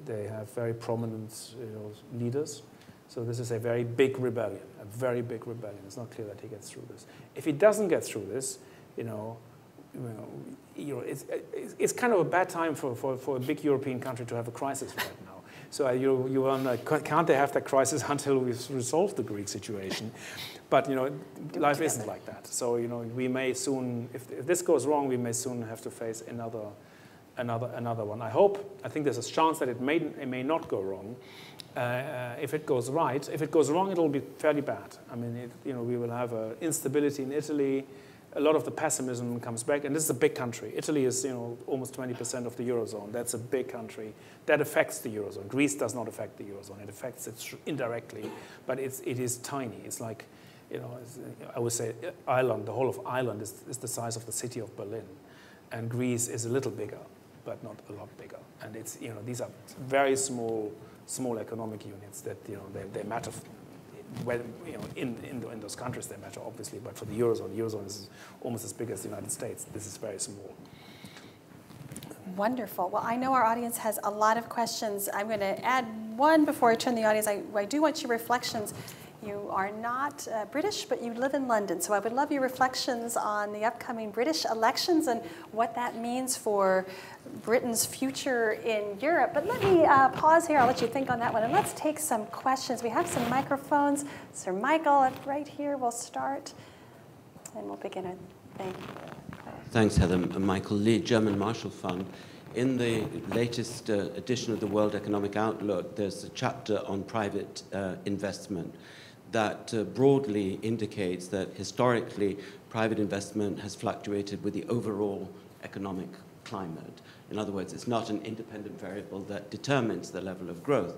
they have very prominent you know leaders. So this is a very big rebellion, a very big rebellion. It's not clear that he gets through this. If he doesn't get through this, you know, you know, you know it's, it's kind of a bad time for, for, for a big European country to have a crisis right now. So uh, you, you wonder, can't they have that crisis (laughs) until we've resolved the Greek situation? But you know, life isn't like that. So you know, we may soon, if, if this goes wrong, we may soon have to face another, another, another one. I hope, I think there's a chance that it may, it may not go wrong. Uh, if it goes right, if it goes wrong, it'll be fairly bad. I mean, it, you know, we will have uh, instability in Italy a lot of the pessimism comes back. And this is a big country. Italy is, you know, almost 20% of the eurozone. That's a big country. That affects the eurozone. Greece does not affect the eurozone. It affects it indirectly, but it's, it is tiny. It's like, you know, I would say uh, Ireland, the whole of Ireland is, is the size of the city of Berlin, and Greece is a little bigger, but not a lot bigger. And it's, you know, these are very small, small economic units that, you know, they, they matter well, you know, in, in, in, those countries they matter, obviously, but for the Eurozone, the Eurozone is almost as big as the United States. This is very small.
Wonderful. Well, I know our audience has a lot of questions. I'm going to add one before I turn the audience. I, I do want your reflections you are not uh, British, but you live in London. So I would love your reflections on the upcoming British elections and what that means for Britain's future in Europe. But let me uh, pause here. I'll let you think on that one. And let's take some questions. We have some microphones. Sir Michael, right here, we'll start. And we'll begin you.
Thanks, Heather. Michael Leigh, German Marshall Fund. In the latest uh, edition of the World Economic Outlook, there's a chapter on private uh, investment that uh, broadly indicates that historically private investment has fluctuated with the overall economic climate. In other words, it's not an independent variable that determines the level of growth.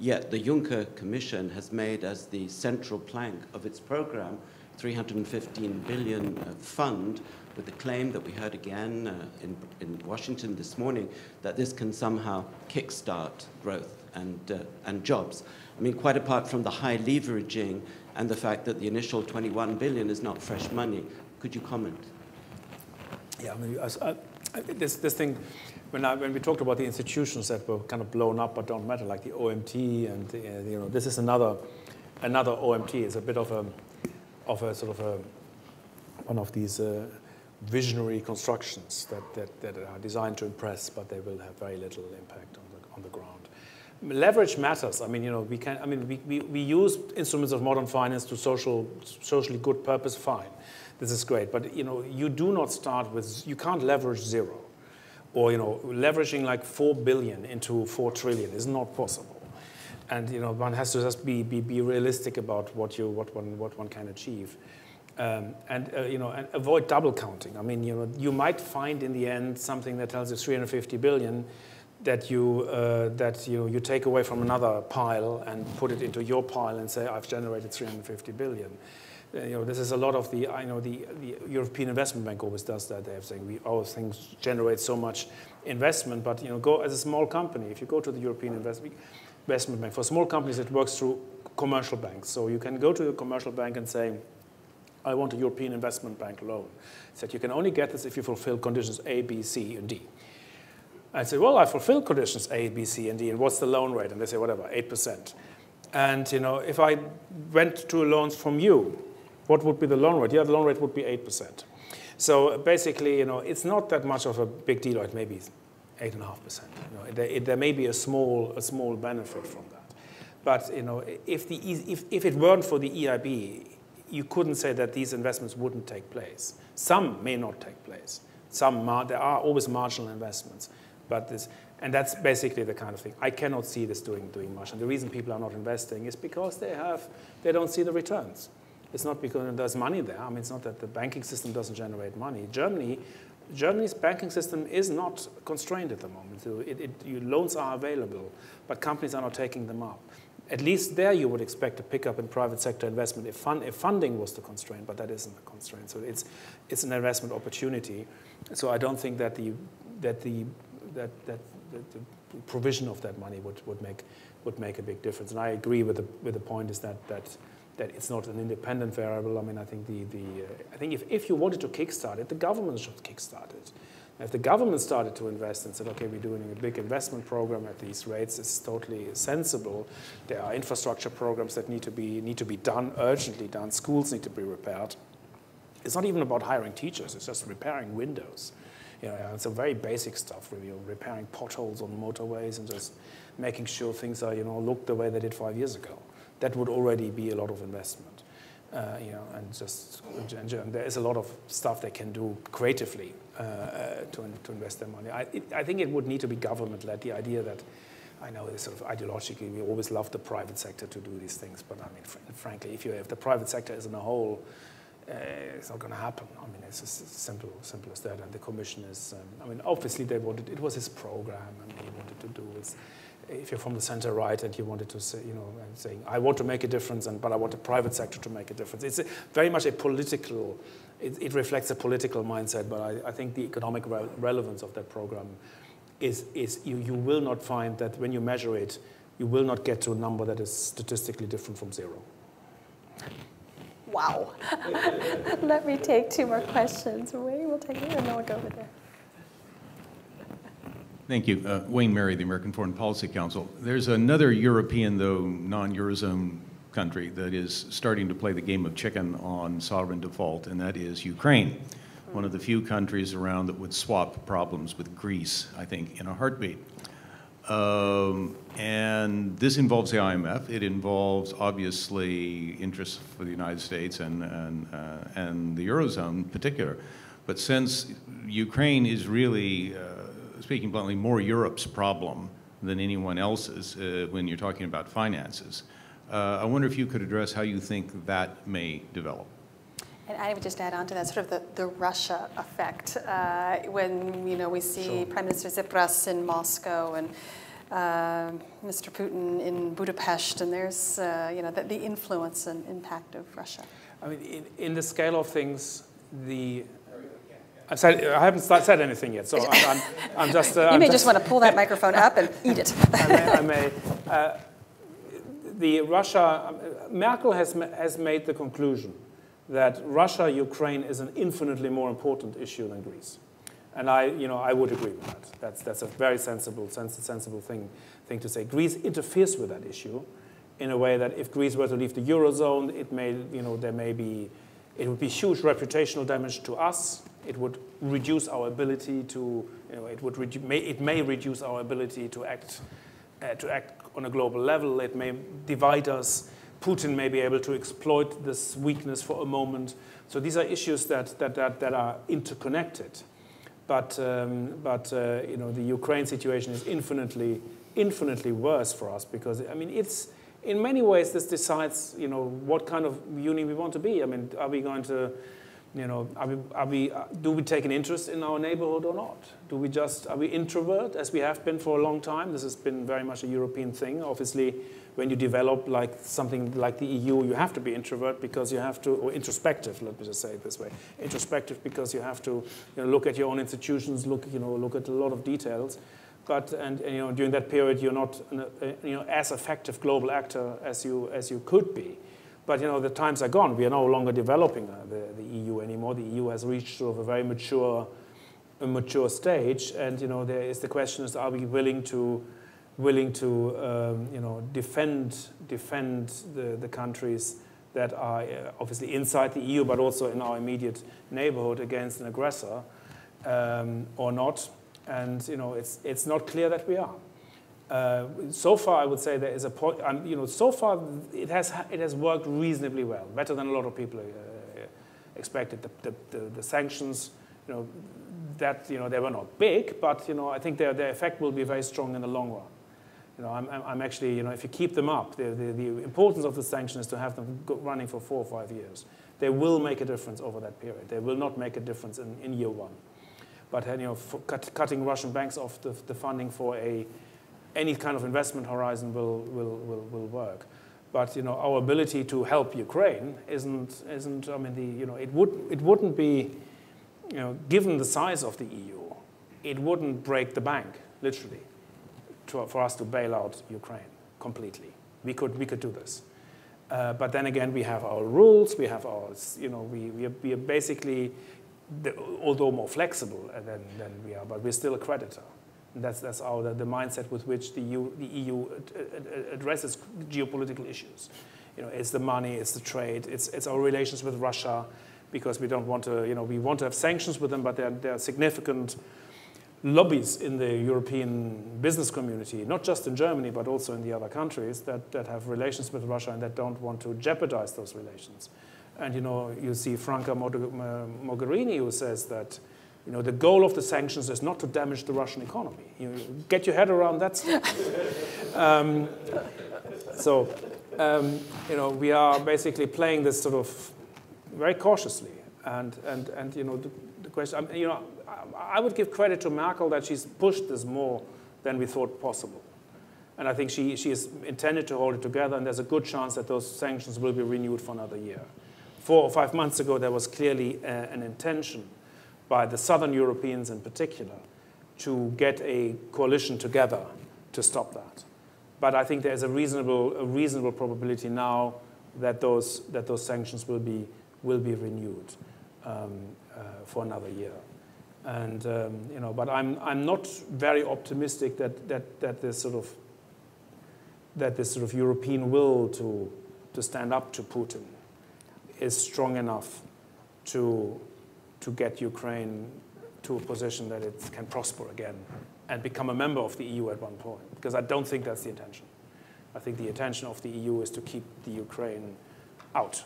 Yet the Juncker Commission has made as the central plank of its program 315 billion uh, fund with the claim that we heard again uh, in, in, Washington this morning that this can somehow kickstart growth and, uh, and jobs. I mean, quite apart from the high leveraging and the fact that the initial 21 billion is not fresh money, could you comment?
Yeah, I mean, I, I, this, this thing, when, I, when we talked about the institutions that were kind of blown up but don't matter, like the OMT, and uh, you know, this is another, another OMT. It's a bit of a, of a sort of a, one of these uh, visionary constructions that, that, that are designed to impress, but they will have very little impact on the, on the ground. Leverage matters. I mean, you know, we can. I mean, we, we, we use instruments of modern finance to social, socially good purpose. Fine, this is great. But you know, you do not start with. You can't leverage zero, or you know, leveraging like four billion into four trillion is not possible. And you know, one has to just be be, be realistic about what you what one what one can achieve. Um, and uh, you know, and avoid double counting. I mean, you know, you might find in the end something that tells you 350 billion that you uh, that you you take away from another pile and put it into your pile and say I've generated 350 billion. Uh, you know, this is a lot of the I know the, the European Investment Bank always does that. They have saying we our things generate so much investment, but you know, go as a small company. If you go to the European Investment Investment Bank for small companies, it works through commercial banks. So you can go to a commercial bank and say I want a European Investment Bank loan. Said you can only get this if you fulfill conditions A, B, C, and D. I say, well, I fulfill conditions A, B, C, and D, and what's the loan rate? And they say, whatever, 8%. And you know, if I went to loans from you, what would be the loan rate? Yeah, the loan rate would be 8%. So basically, you know, it's not that much of a big deal, or it may be 8.5%. You know, there, it, there may be a small, a small benefit from that. But you know, if, the, if, if it weren't for the EIB, you couldn't say that these investments wouldn't take place. Some may not take place. Some there are always marginal investments, but this, and that's basically the kind of thing. I cannot see this doing, doing much. And the reason people are not investing is because they, have, they don't see the returns. It's not because there's money there. I mean, it's not that the banking system doesn't generate money. Germany, Germany's banking system is not constrained at the moment. So it, it, loans are available, but companies are not taking them up at least there you would expect a pickup in private sector investment if, fun, if funding was the constraint, but that isn't the constraint. So it's, it's an investment opportunity. So I don't think that the, that the, that, that, that the provision of that money would, would, make, would make a big difference. And I agree with the, with the point is that, that, that it's not an independent variable. I mean, I think, the, the, uh, I think if, if you wanted to kickstart it, the government should kickstart it. If the government started to invest and said, okay, we're doing a big investment program at these rates, it's totally sensible. There are infrastructure programs that need to be, need to be done, urgently done. Schools need to be repaired. It's not even about hiring teachers, it's just repairing windows. You know, it's a very basic stuff, really, repairing potholes on motorways and just making sure things are, you know, look the way they did five years ago. That would already be a lot of investment. Uh, you know, and just and there is a lot of stuff they can do creatively uh, uh, to, to invest their money. I, it, I think it would need to be government-led. The idea that I know it's sort of ideologically we always love the private sector to do these things, but I mean, fr frankly, if you if the private sector in a hole, uh, it's not going to happen. I mean, it's as simple, simple as that. And the commission is, um, I mean, obviously they wanted, it was his program, and he wanted to do it if you're from the center right and you wanted to say, you know, and saying, I want to make a difference, and, but I want the private sector to make a difference. It's a, very much a political, it, it, reflects a political mindset, but I, I think the economic re relevance of that program is, is you, you will not find that when you measure it, you will not get to a number that is statistically different from zero.
Wow. (laughs) Let me take two more questions. Wayne, we'll take it, and then we'll go over there.
Thank you. Uh, Wayne Merry, the American Foreign Policy Council. There's another European, though non-Eurozone country that is starting to play the game of chicken on sovereign default, and that is Ukraine. One of the few countries around that would swap problems with Greece, I think, in a heartbeat. Um, and this involves the IMF. It involves, obviously, interests for the United States and, and, uh, and the Eurozone in particular. But since Ukraine is really, uh, speaking bluntly, more Europe's problem than anyone else's uh, when you're talking about finances, uh, I wonder if you could address how you think that may develop.
And I would just add on to that sort of the, the Russia effect uh, when you know we see sure. Prime Minister Tsipras in Moscow and uh, Mr. Putin in Budapest, and there's uh, you know the, the, influence and impact of Russia.
I mean, in, in the scale of things, the I've said, I haven't said anything yet, so I'm, I'm, I'm just.
Uh, (laughs)
you
may just, just want to pull that (laughs) microphone up and eat it.
I may. I may uh, the Russia, Merkel has, has made the conclusion that Russia Ukraine is an infinitely more important issue than Greece. And I, you know, I would agree with that. That's, that's a very sensible, sens sensible thing, thing to say. Greece interferes with that issue in a way that if Greece were to leave the Eurozone, it may, you know, there may be, it would be huge reputational damage to us. It would reduce our ability to, you know, it, would may, it may reduce our ability to act, uh, to act on a global level. It may divide us Putin may be able to exploit this weakness for a moment. So these are issues that, that, that, that are interconnected. But, um, but uh, you know, the Ukraine situation is infinitely, infinitely worse for us because, I mean, it's, in many ways, this decides, you know, what kind of union we want to be. I mean, are we going to, you know, are we, are we, uh, do we take an interest in our neighborhood or not? Do we just, are we introvert, as we have been for a long time? This has been very much a European thing. Obviously, when you develop like something like the EU, you have to be introvert because you have to, or introspective, let me just say it this way, introspective because you have to you know, look at your own institutions, look, you know, look at a lot of details. But and, and you know, during that period, you're not a, you know, as effective global actor as you, as you could be. But you know, the times are gone. We are no longer developing uh, the, the EU anymore. The EU has reached sort of a very mature, a mature stage. And you know, there is the question is, are we willing to willing to um, you know, defend, defend the, the countries that are uh, obviously inside the EU, but also in our immediate neighborhood against an aggressor um, or not. And you know, it's, it's not clear that we are. Uh, so far, I would say there is a point, um, you know, so far it has, it has worked reasonably well, better than a lot of people uh, expected. The, the, the, the, sanctions, you know, that, you know, they were not big, but, you know, I think their, their effect will be very strong in the long run. You know, I'm, I'm actually, you know, if you keep them up, the, the, the importance of the sanction is to have them running for four or five years. They will make a difference over that period. They will not make a difference in, in year one. But you know, cut, cutting Russian banks off the, the funding for a, any kind of investment horizon will, will, will, will work. But you know, our ability to help Ukraine isn't, isn't I mean, the, you know, it, would, it wouldn't be, you know, given the size of the EU, it wouldn't break the bank, literally to, for us to bail out Ukraine completely. We could, we could do this. Uh, but then again, we have our rules, we have our, you know, we, we, are, we are basically, the, although more flexible than, than we are, but we're still a creditor. And that's, that's our, the, the mindset with which the EU, the EU addresses geopolitical issues. You know, it's the money, it's the trade, it's, it's our relations with Russia, because we don't want to, you know, we want to have sanctions with them, but they're, they're significant lobbies in the European business community, not just in Germany, but also in the other countries that, that have relations with Russia and that don't want to jeopardize those relations. And you know, you see Federica Mogherini who says that you know, the goal of the sanctions is not to damage the Russian economy. You get your head around that stuff. (laughs) um, so, um, you know, we are basically playing this sort of very cautiously. And, and, and you know, the, the question, you know, I would give credit to Merkel that she's pushed this more than we thought possible. And I think she, she is intended to hold it together, and there's a good chance that those sanctions will be renewed for another year. Four or five months ago, there was clearly a, an intention by the southern Europeans in particular to get a coalition together to stop that. But I think there's a reasonable, a reasonable probability now that those, that those sanctions will be, will be renewed um, uh, for another year. And, um, you know, but I'm, I'm not very optimistic that, that, that this sort of that this sort of European will to, to stand up to Putin is strong enough to, to get Ukraine to a position that it can prosper again and become a member of the EU at one point, because I don't think that's the intention. I think the intention of the EU is to keep the Ukraine out.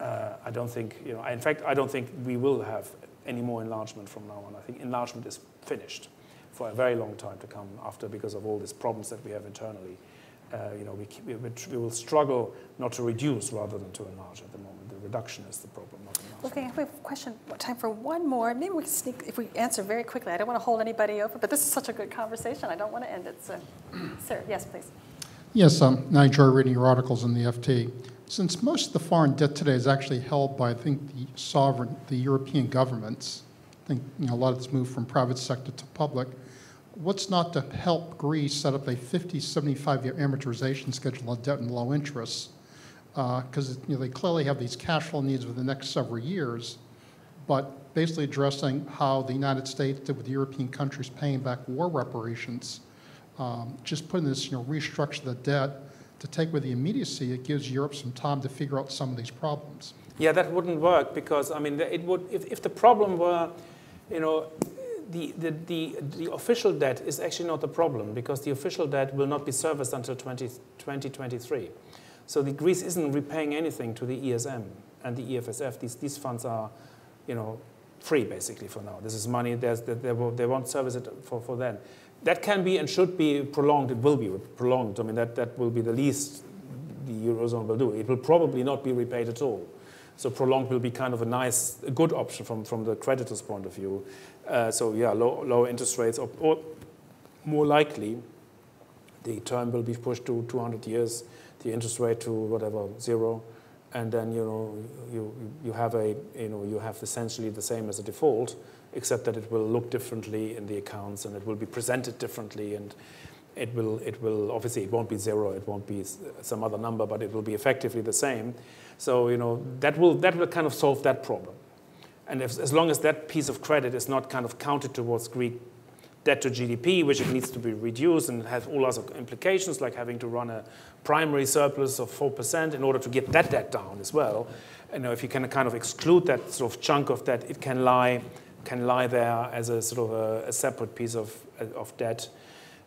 Uh, I don't think, you know, in fact, I don't think we will have any more enlargement from now on. I think enlargement is finished for a very long time to come after because of all these problems that we have internally. Uh, you know, we, keep, we, we, will struggle not to reduce rather than to enlarge at the moment. The reduction is the problem, not enlargement.
Okay, we have a question, time for one more. Maybe we can sneak, if we answer very quickly. I don't want to hold anybody over, but this is such a good conversation. I don't want to end it. So, (clears throat) sir, yes, please.
Yes, um, I enjoy reading your articles in the FT. Since most of the foreign debt today is actually held by, I think, the sovereign, the European governments, I think you know, a lot of it's moved from private sector to public what's not to help Greece set up a 50, 75 year amortization schedule of debt and low interest? Because uh, you know, they clearly have these cash flow needs over the next several years, but basically addressing how the United States did with the European countries paying back war reparations, um, just putting this, you know, restructure the debt to take with the immediacy, it gives Europe some time to figure out some of these problems.
Yeah, that wouldn't work because, I mean, it would, if, if the problem were, you know, the, the, the, the, official debt is actually not the problem because the official debt will not be serviced until 20, 2023. So the Greece isn't repaying anything to the ESM and the EFSF. These, these funds are, you know, free basically for now. This is money there's, that they, will, they won't service it for, for then. That can be and should be prolonged. It will be prolonged. I mean, that, that will be the least the Eurozone will do. It will probably not be repaid at all. So prolonged will be kind of a nice, a good option from, from the creditor's point of view. Uh, so yeah, low, low interest rates, or, or, more likely, the term will be pushed to 200 years, the interest rate to whatever zero, and then you know you you have a you know you have essentially the same as a default, except that it will look differently in the accounts and it will be presented differently and it will it will obviously it won't be zero, it won't be some other number, but it will be effectively the same. So you know that will that will kind of solve that problem. And if, as long as that piece of credit is not kind of counted towards Greek debt to GDP, which it needs to be reduced and has all other implications, like having to run a primary surplus of 4% in order to get that debt down as well. You know, if you can kind of exclude that sort of chunk of debt, it can lie, can lie there as a sort of a, a separate piece of, of debt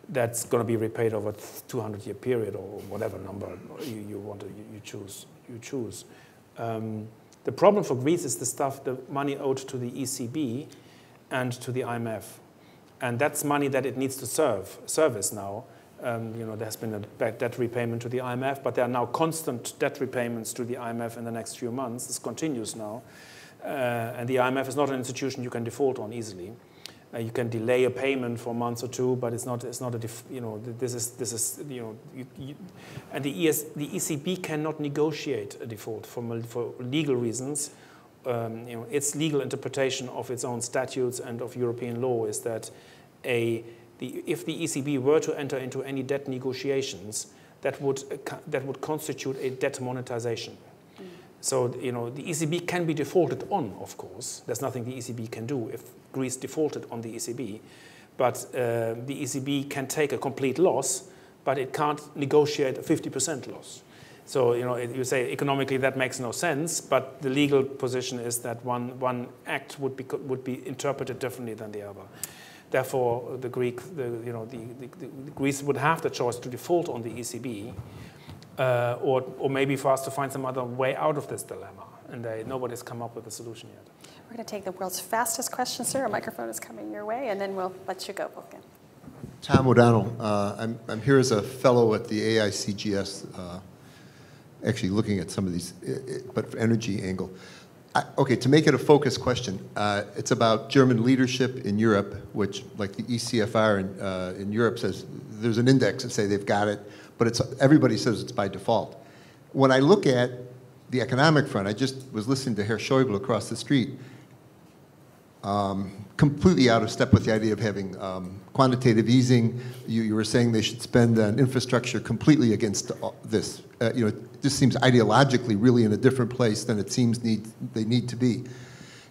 that's going to be repaid over a 200-year period or whatever number you, you want to you, choose. You choose. Um, the problem for Greece is the stuff, the money owed to the ECB and to the IMF. And that's money that it needs to serve, service now. Um, you know, there has been a debt repayment to the IMF, but there are now constant debt repayments to the IMF in the next few months. This continues now. Uh, and the IMF is not an institution you can default on easily. Uh, you can delay a payment for months or two, but it's not, it's not a, you know, this is, this is you know, you, you, and the, ES, the ECB cannot negotiate a default for, for legal reasons. Um, you know, its legal interpretation of its own statutes and of European law is that a, the, if the ECB were to enter into any debt negotiations, that would, uh, that would constitute a debt monetization. So, you know, the ECB can be defaulted on, of course. There's nothing the ECB can do if Greece defaulted on the ECB. But uh, the ECB can take a complete loss, but it can't negotiate a 50% loss. So, you know, you say economically that makes no sense, but the legal position is that one, one act would be, would be interpreted differently than the other. Therefore, the Greek, the, you know, the, the, the Greece would have the choice to default on the ECB, uh, or, or maybe for us to find some other way out of this dilemma. And they, nobody's come up with a solution yet.
We're going to take the world's fastest question, sir. A microphone is coming your way, and then we'll let you go, Wolfgang.
Tom O'Donnell. Uh, I'm, I'm here as a fellow at the AICGS, uh, actually looking at some of these, but energy angle. Okay, to make it a focus question, uh, it's about German leadership in Europe, which, like the ECFR in, uh, in Europe, says there's an index that say they've got it but it's, everybody says it's by default. When I look at the economic front, I just was listening to Herr Schäuble across the street, um, completely out of step with the idea of having um, quantitative easing. You, you, were saying they should spend on infrastructure completely against this. Uh, you know, it just seems ideologically really in a different place than it seems need, they need to be.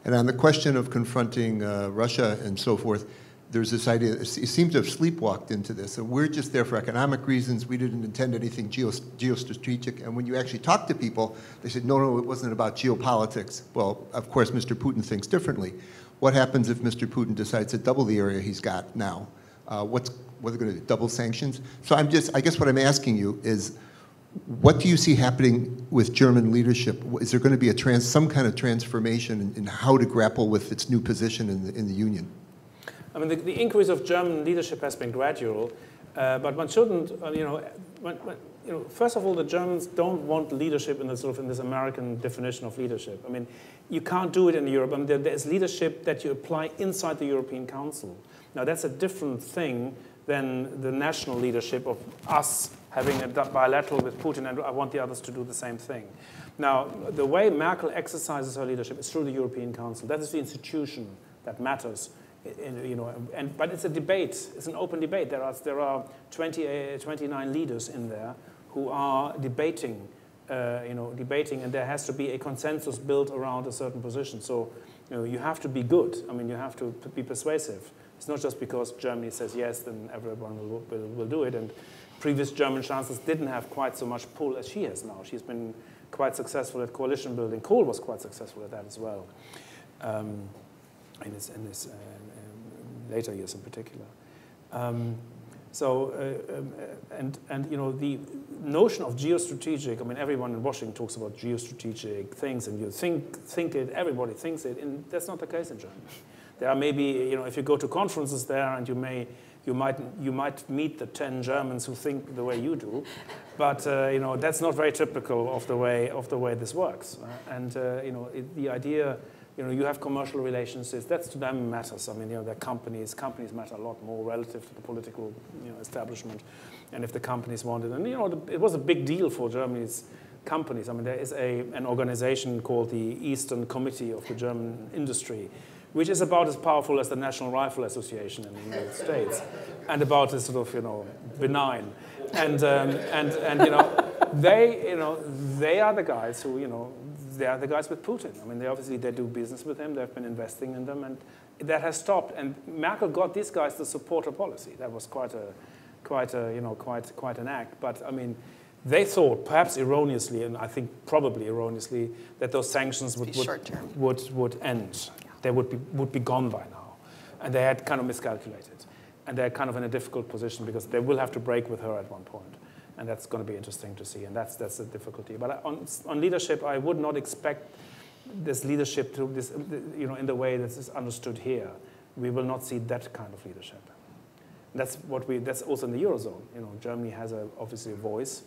And on the question of confronting uh, Russia and so forth, there's this idea, it seems to have sleepwalked into this. And we're just there for economic reasons. We didn't intend anything geo, geostrategic. And when you actually talk to people, they said, no, no, it wasn't about geopolitics. Well, of course, Mr. Putin thinks differently. What happens if Mr. Putin decides to double the area he's got now? Uh, what's what are they going to do? Double sanctions? So I'm just, I guess what I'm asking you is, what do you see happening with German leadership? Is there going to be a trans, some kind of transformation in, in how to grapple with its new position in the, in the union?
I mean, the, the increase of German leadership has been gradual, uh, but one shouldn't, uh, you know, you know, first of all, the Germans don't want leadership in this sort of in this American definition of leadership. I mean, you can't do it in Europe. I mean, there, there's leadership that you apply inside the European Council. Now, that's a different thing than the national leadership of us having a bilateral with Putin, and I want the others to do the same thing. Now, the way Merkel exercises her leadership is through the European Council. That is the institution that matters. In, you know, and, but it's a debate. It's an open debate. There are, there are 20, uh, 29 leaders in there who are debating, uh, you know, debating, and there has to be a consensus built around a certain position. So, you know, you have to be good. I mean, you have to be persuasive. It's not just because Germany says yes, then everyone will, will, will do it. And previous German chancellors didn't have quite so much pull as she has now. She's been quite successful at coalition building. Kohl was quite successful at that as well, um, in his, in his uh, later years in particular. Um, so, uh, um, and, and you know, the notion of geostrategic, I mean, everyone in Washington talks about geostrategic things, and you think, think it, everybody thinks it, and that's not the case in Germany. There are maybe, you know, if you go to conferences there and you may, you might, you might meet the 10 Germans who think the way you do, but, uh, you know, that's not very typical of the way, of the way this works. And, uh, you know, it, the idea, you know, you have commercial relations, that's to them matters. I mean, you know, their companies, companies matter a lot more relative to the political, you know, establishment. And if the companies wanted, and, you know, it was a big deal for Germany's companies. I mean, there is a, an organization called the Eastern Committee of the German Industry, which is about as powerful as the National Rifle Association in the United (laughs) States, and about as sort of, you know, benign. And, um, and, and you know, they, you know, they are the guys who, you know, they are the guys with Putin. I mean, they obviously, they do business with him, they've been investing in them, and that has stopped. And Merkel got these guys to support her policy. That was quite a, quite a, you know, quite, quite an act. But, I mean, they thought, perhaps erroneously, and I think probably erroneously, that those sanctions would, would, would, would end they would be, would be gone by now. And they had kind of miscalculated. And they're kind of in a difficult position because they will have to break with her at one point. And that's going to be interesting to see. And that's, that's the difficulty. But on, on leadership, I would not expect this leadership to, this, you know, in the way that is understood here. We will not see that kind of leadership. That's what we. That's also in the eurozone. You know, Germany has a, obviously a voice,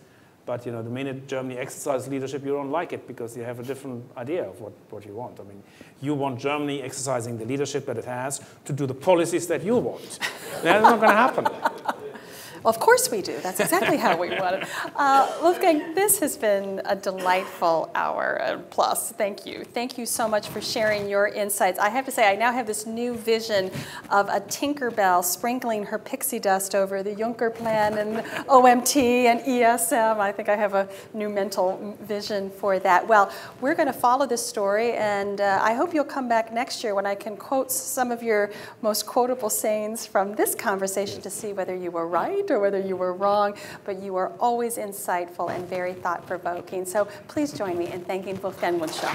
but you know, the minute Germany exercises leadership, you don't like it because you have a different idea of what, what you want. I mean, you want Germany exercising the leadership that it has to do the policies that you want. That's not going to happen.
Well, of course we do. That's exactly how we want it. (laughs) Uh, Wolfgang, this has been a delightful hour plus. Thank you. Thank you so much for sharing your insights. I have to say, I now have this new vision of a Tinkerbell sprinkling her pixie dust over the Juncker plan and OMT and ESM. I think I have a new mental vision for that. Well, we're going to follow this story, and uh, I hope you'll come back next year when I can quote some of your most quotable sayings from this conversation to see whether you were right or whether you were wrong, but you are always insightful and very thought provoking. So please join me in thanking Wolfgang Munchau.